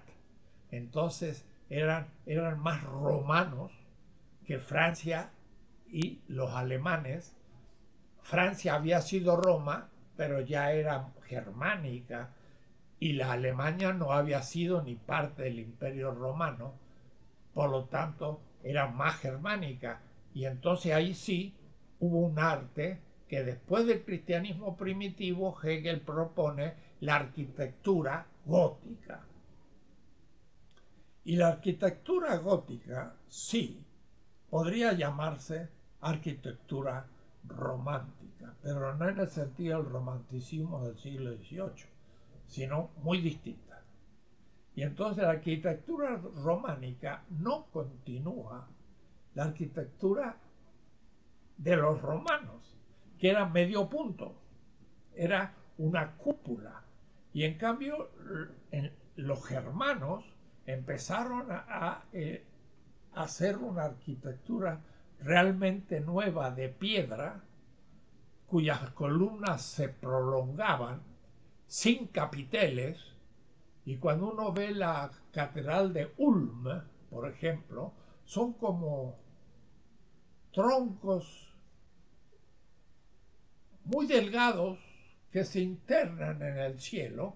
Entonces eran, eran más romanos que Francia y los alemanes. Francia había sido Roma, pero ya era germánica y la Alemania no había sido ni parte del imperio romano, por lo tanto era más germánica. Y entonces ahí sí hubo un arte que después del cristianismo primitivo Hegel propone la arquitectura gótica. Y la arquitectura gótica sí podría llamarse arquitectura romántica, pero no en el sentido del romanticismo del siglo XVIII, sino muy distinta. Y entonces la arquitectura románica no continúa la arquitectura de los romanos, que era medio punto, era una cúpula. Y en cambio los germanos empezaron a, eh, hacer una arquitectura realmente nueva de piedra, cuyas columnas se prolongaban sin capiteles, y cuando uno ve la catedral de Ulm, por ejemplo, son como troncos muy delgados que se internan en el cielo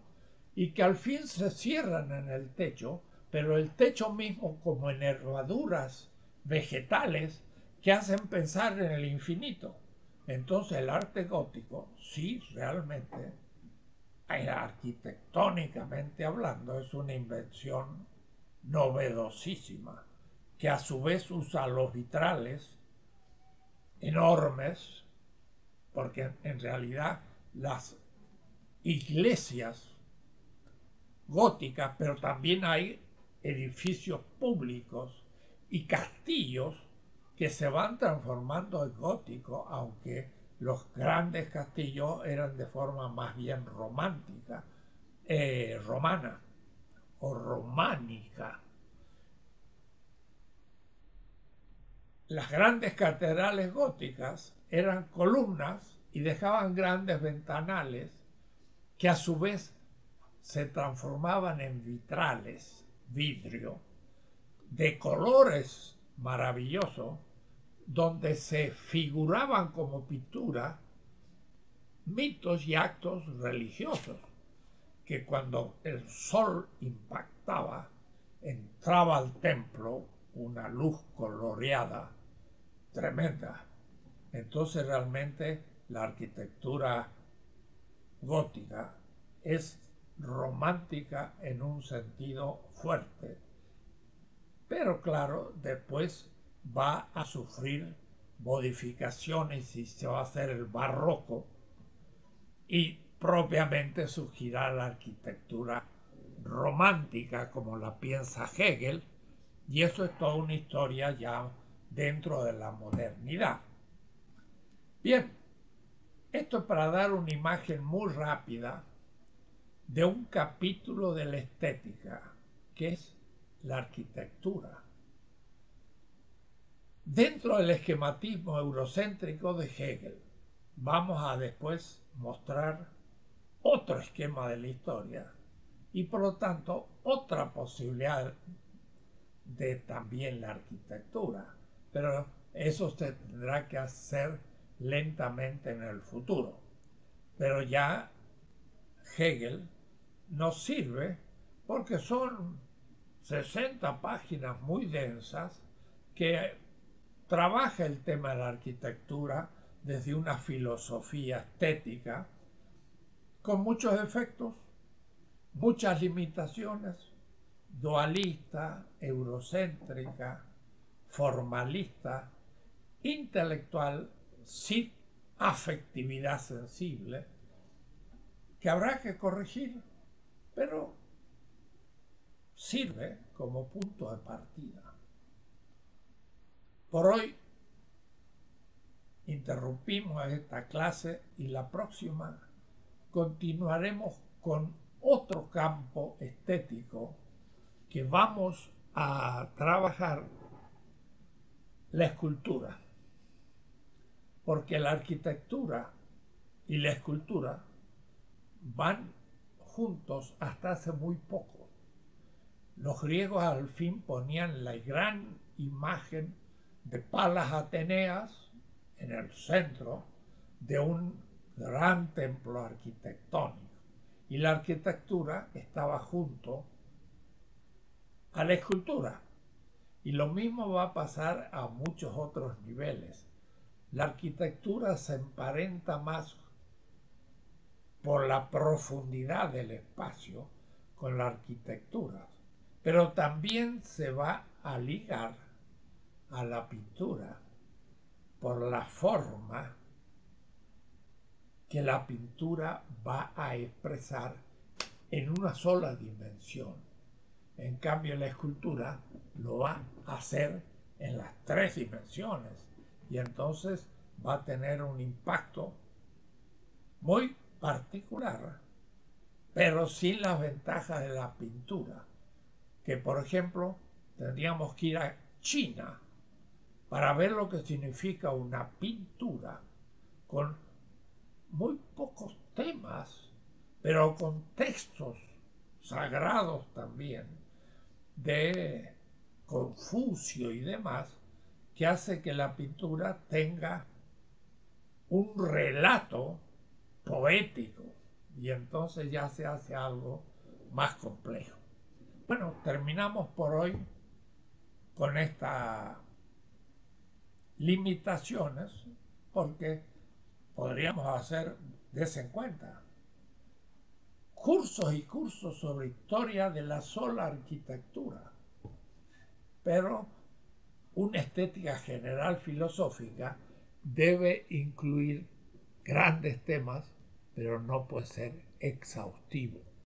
y que al fin se cierran en el techo, pero el techo mismo como en nervaduras vegetales que hacen pensar en el infinito. Entonces el arte gótico, sí, realmente, arquitectónicamente hablando, es una invención novedosísima, que a su vez usa los vitrales enormes, porque en realidad las iglesias góticas, pero también hay edificios públicos y castillos que se van transformando en gótico, aunque los grandes castillos eran de forma más bien romántica, eh, romana o románica. Las grandes catedrales góticas eran columnas y dejaban grandes ventanales que a su vez se transformaban en vitrales, vidrio, de colores maravillosos, donde se figuraban como pintura mitos y actos religiosos, que cuando el sol impactaba, entraba al templo una luz coloreada tremenda. Entonces realmente la arquitectura gótica es romántica en un sentido fuerte, pero claro, después va a sufrir modificaciones y se va a hacer el barroco y propiamente surgirá la arquitectura romántica como la piensa Hegel y eso es toda una historia ya dentro de la modernidad. Bien, esto es para dar una imagen muy rápida de un capítulo de la estética, que es la arquitectura. Dentro del esquematismo eurocéntrico de Hegel, vamos a después mostrar otro esquema de la historia y por lo tanto otra posibilidad de también la arquitectura. Pero eso se tendrá que hacer lentamente en el futuro. Pero ya Hegel nos sirve porque son 60 páginas muy densas que trabaja el tema de la arquitectura desde una filosofía estética con muchos efectos, muchas limitaciones, dualista, eurocéntrica, formalista, intelectual, sin afectividad sensible, que habrá que corregir, pero sirve como punto de partida. Por hoy interrumpimos esta clase y la próxima continuaremos con otro campo estético que vamos a trabajar la escultura. Porque la arquitectura y la escultura van juntos hasta hace muy poco. Los griegos al fin ponían la gran imagen de Palas Ateneas en el centro de un gran templo arquitectónico. y la arquitectura estaba junto a la escultura. Y lo mismo va a pasar a muchos otros niveles. La arquitectura se emparenta más por la profundidad del espacio con la arquitectura, pero también se va a ligar a la pintura por la forma que la pintura va a expresar en una sola dimensión. En cambio, la escultura lo va a hacer en las tres dimensiones y entonces va a tener un impacto muy particular, pero sin las ventajas de la pintura, que por ejemplo tendríamos que ir a China para ver lo que significa una pintura con muy pocos temas, pero con textos sagrados también de Confucio y demás, que hace que la pintura tenga un relato poético y entonces ya se hace algo más complejo. Bueno, terminamos por hoy con estas limitaciones porque podríamos hacer, des en cuenta, cursos y cursos sobre historia de la sola arquitectura, pero una estética general filosófica debe incluir grandes temas, pero no puede ser exhaustivo.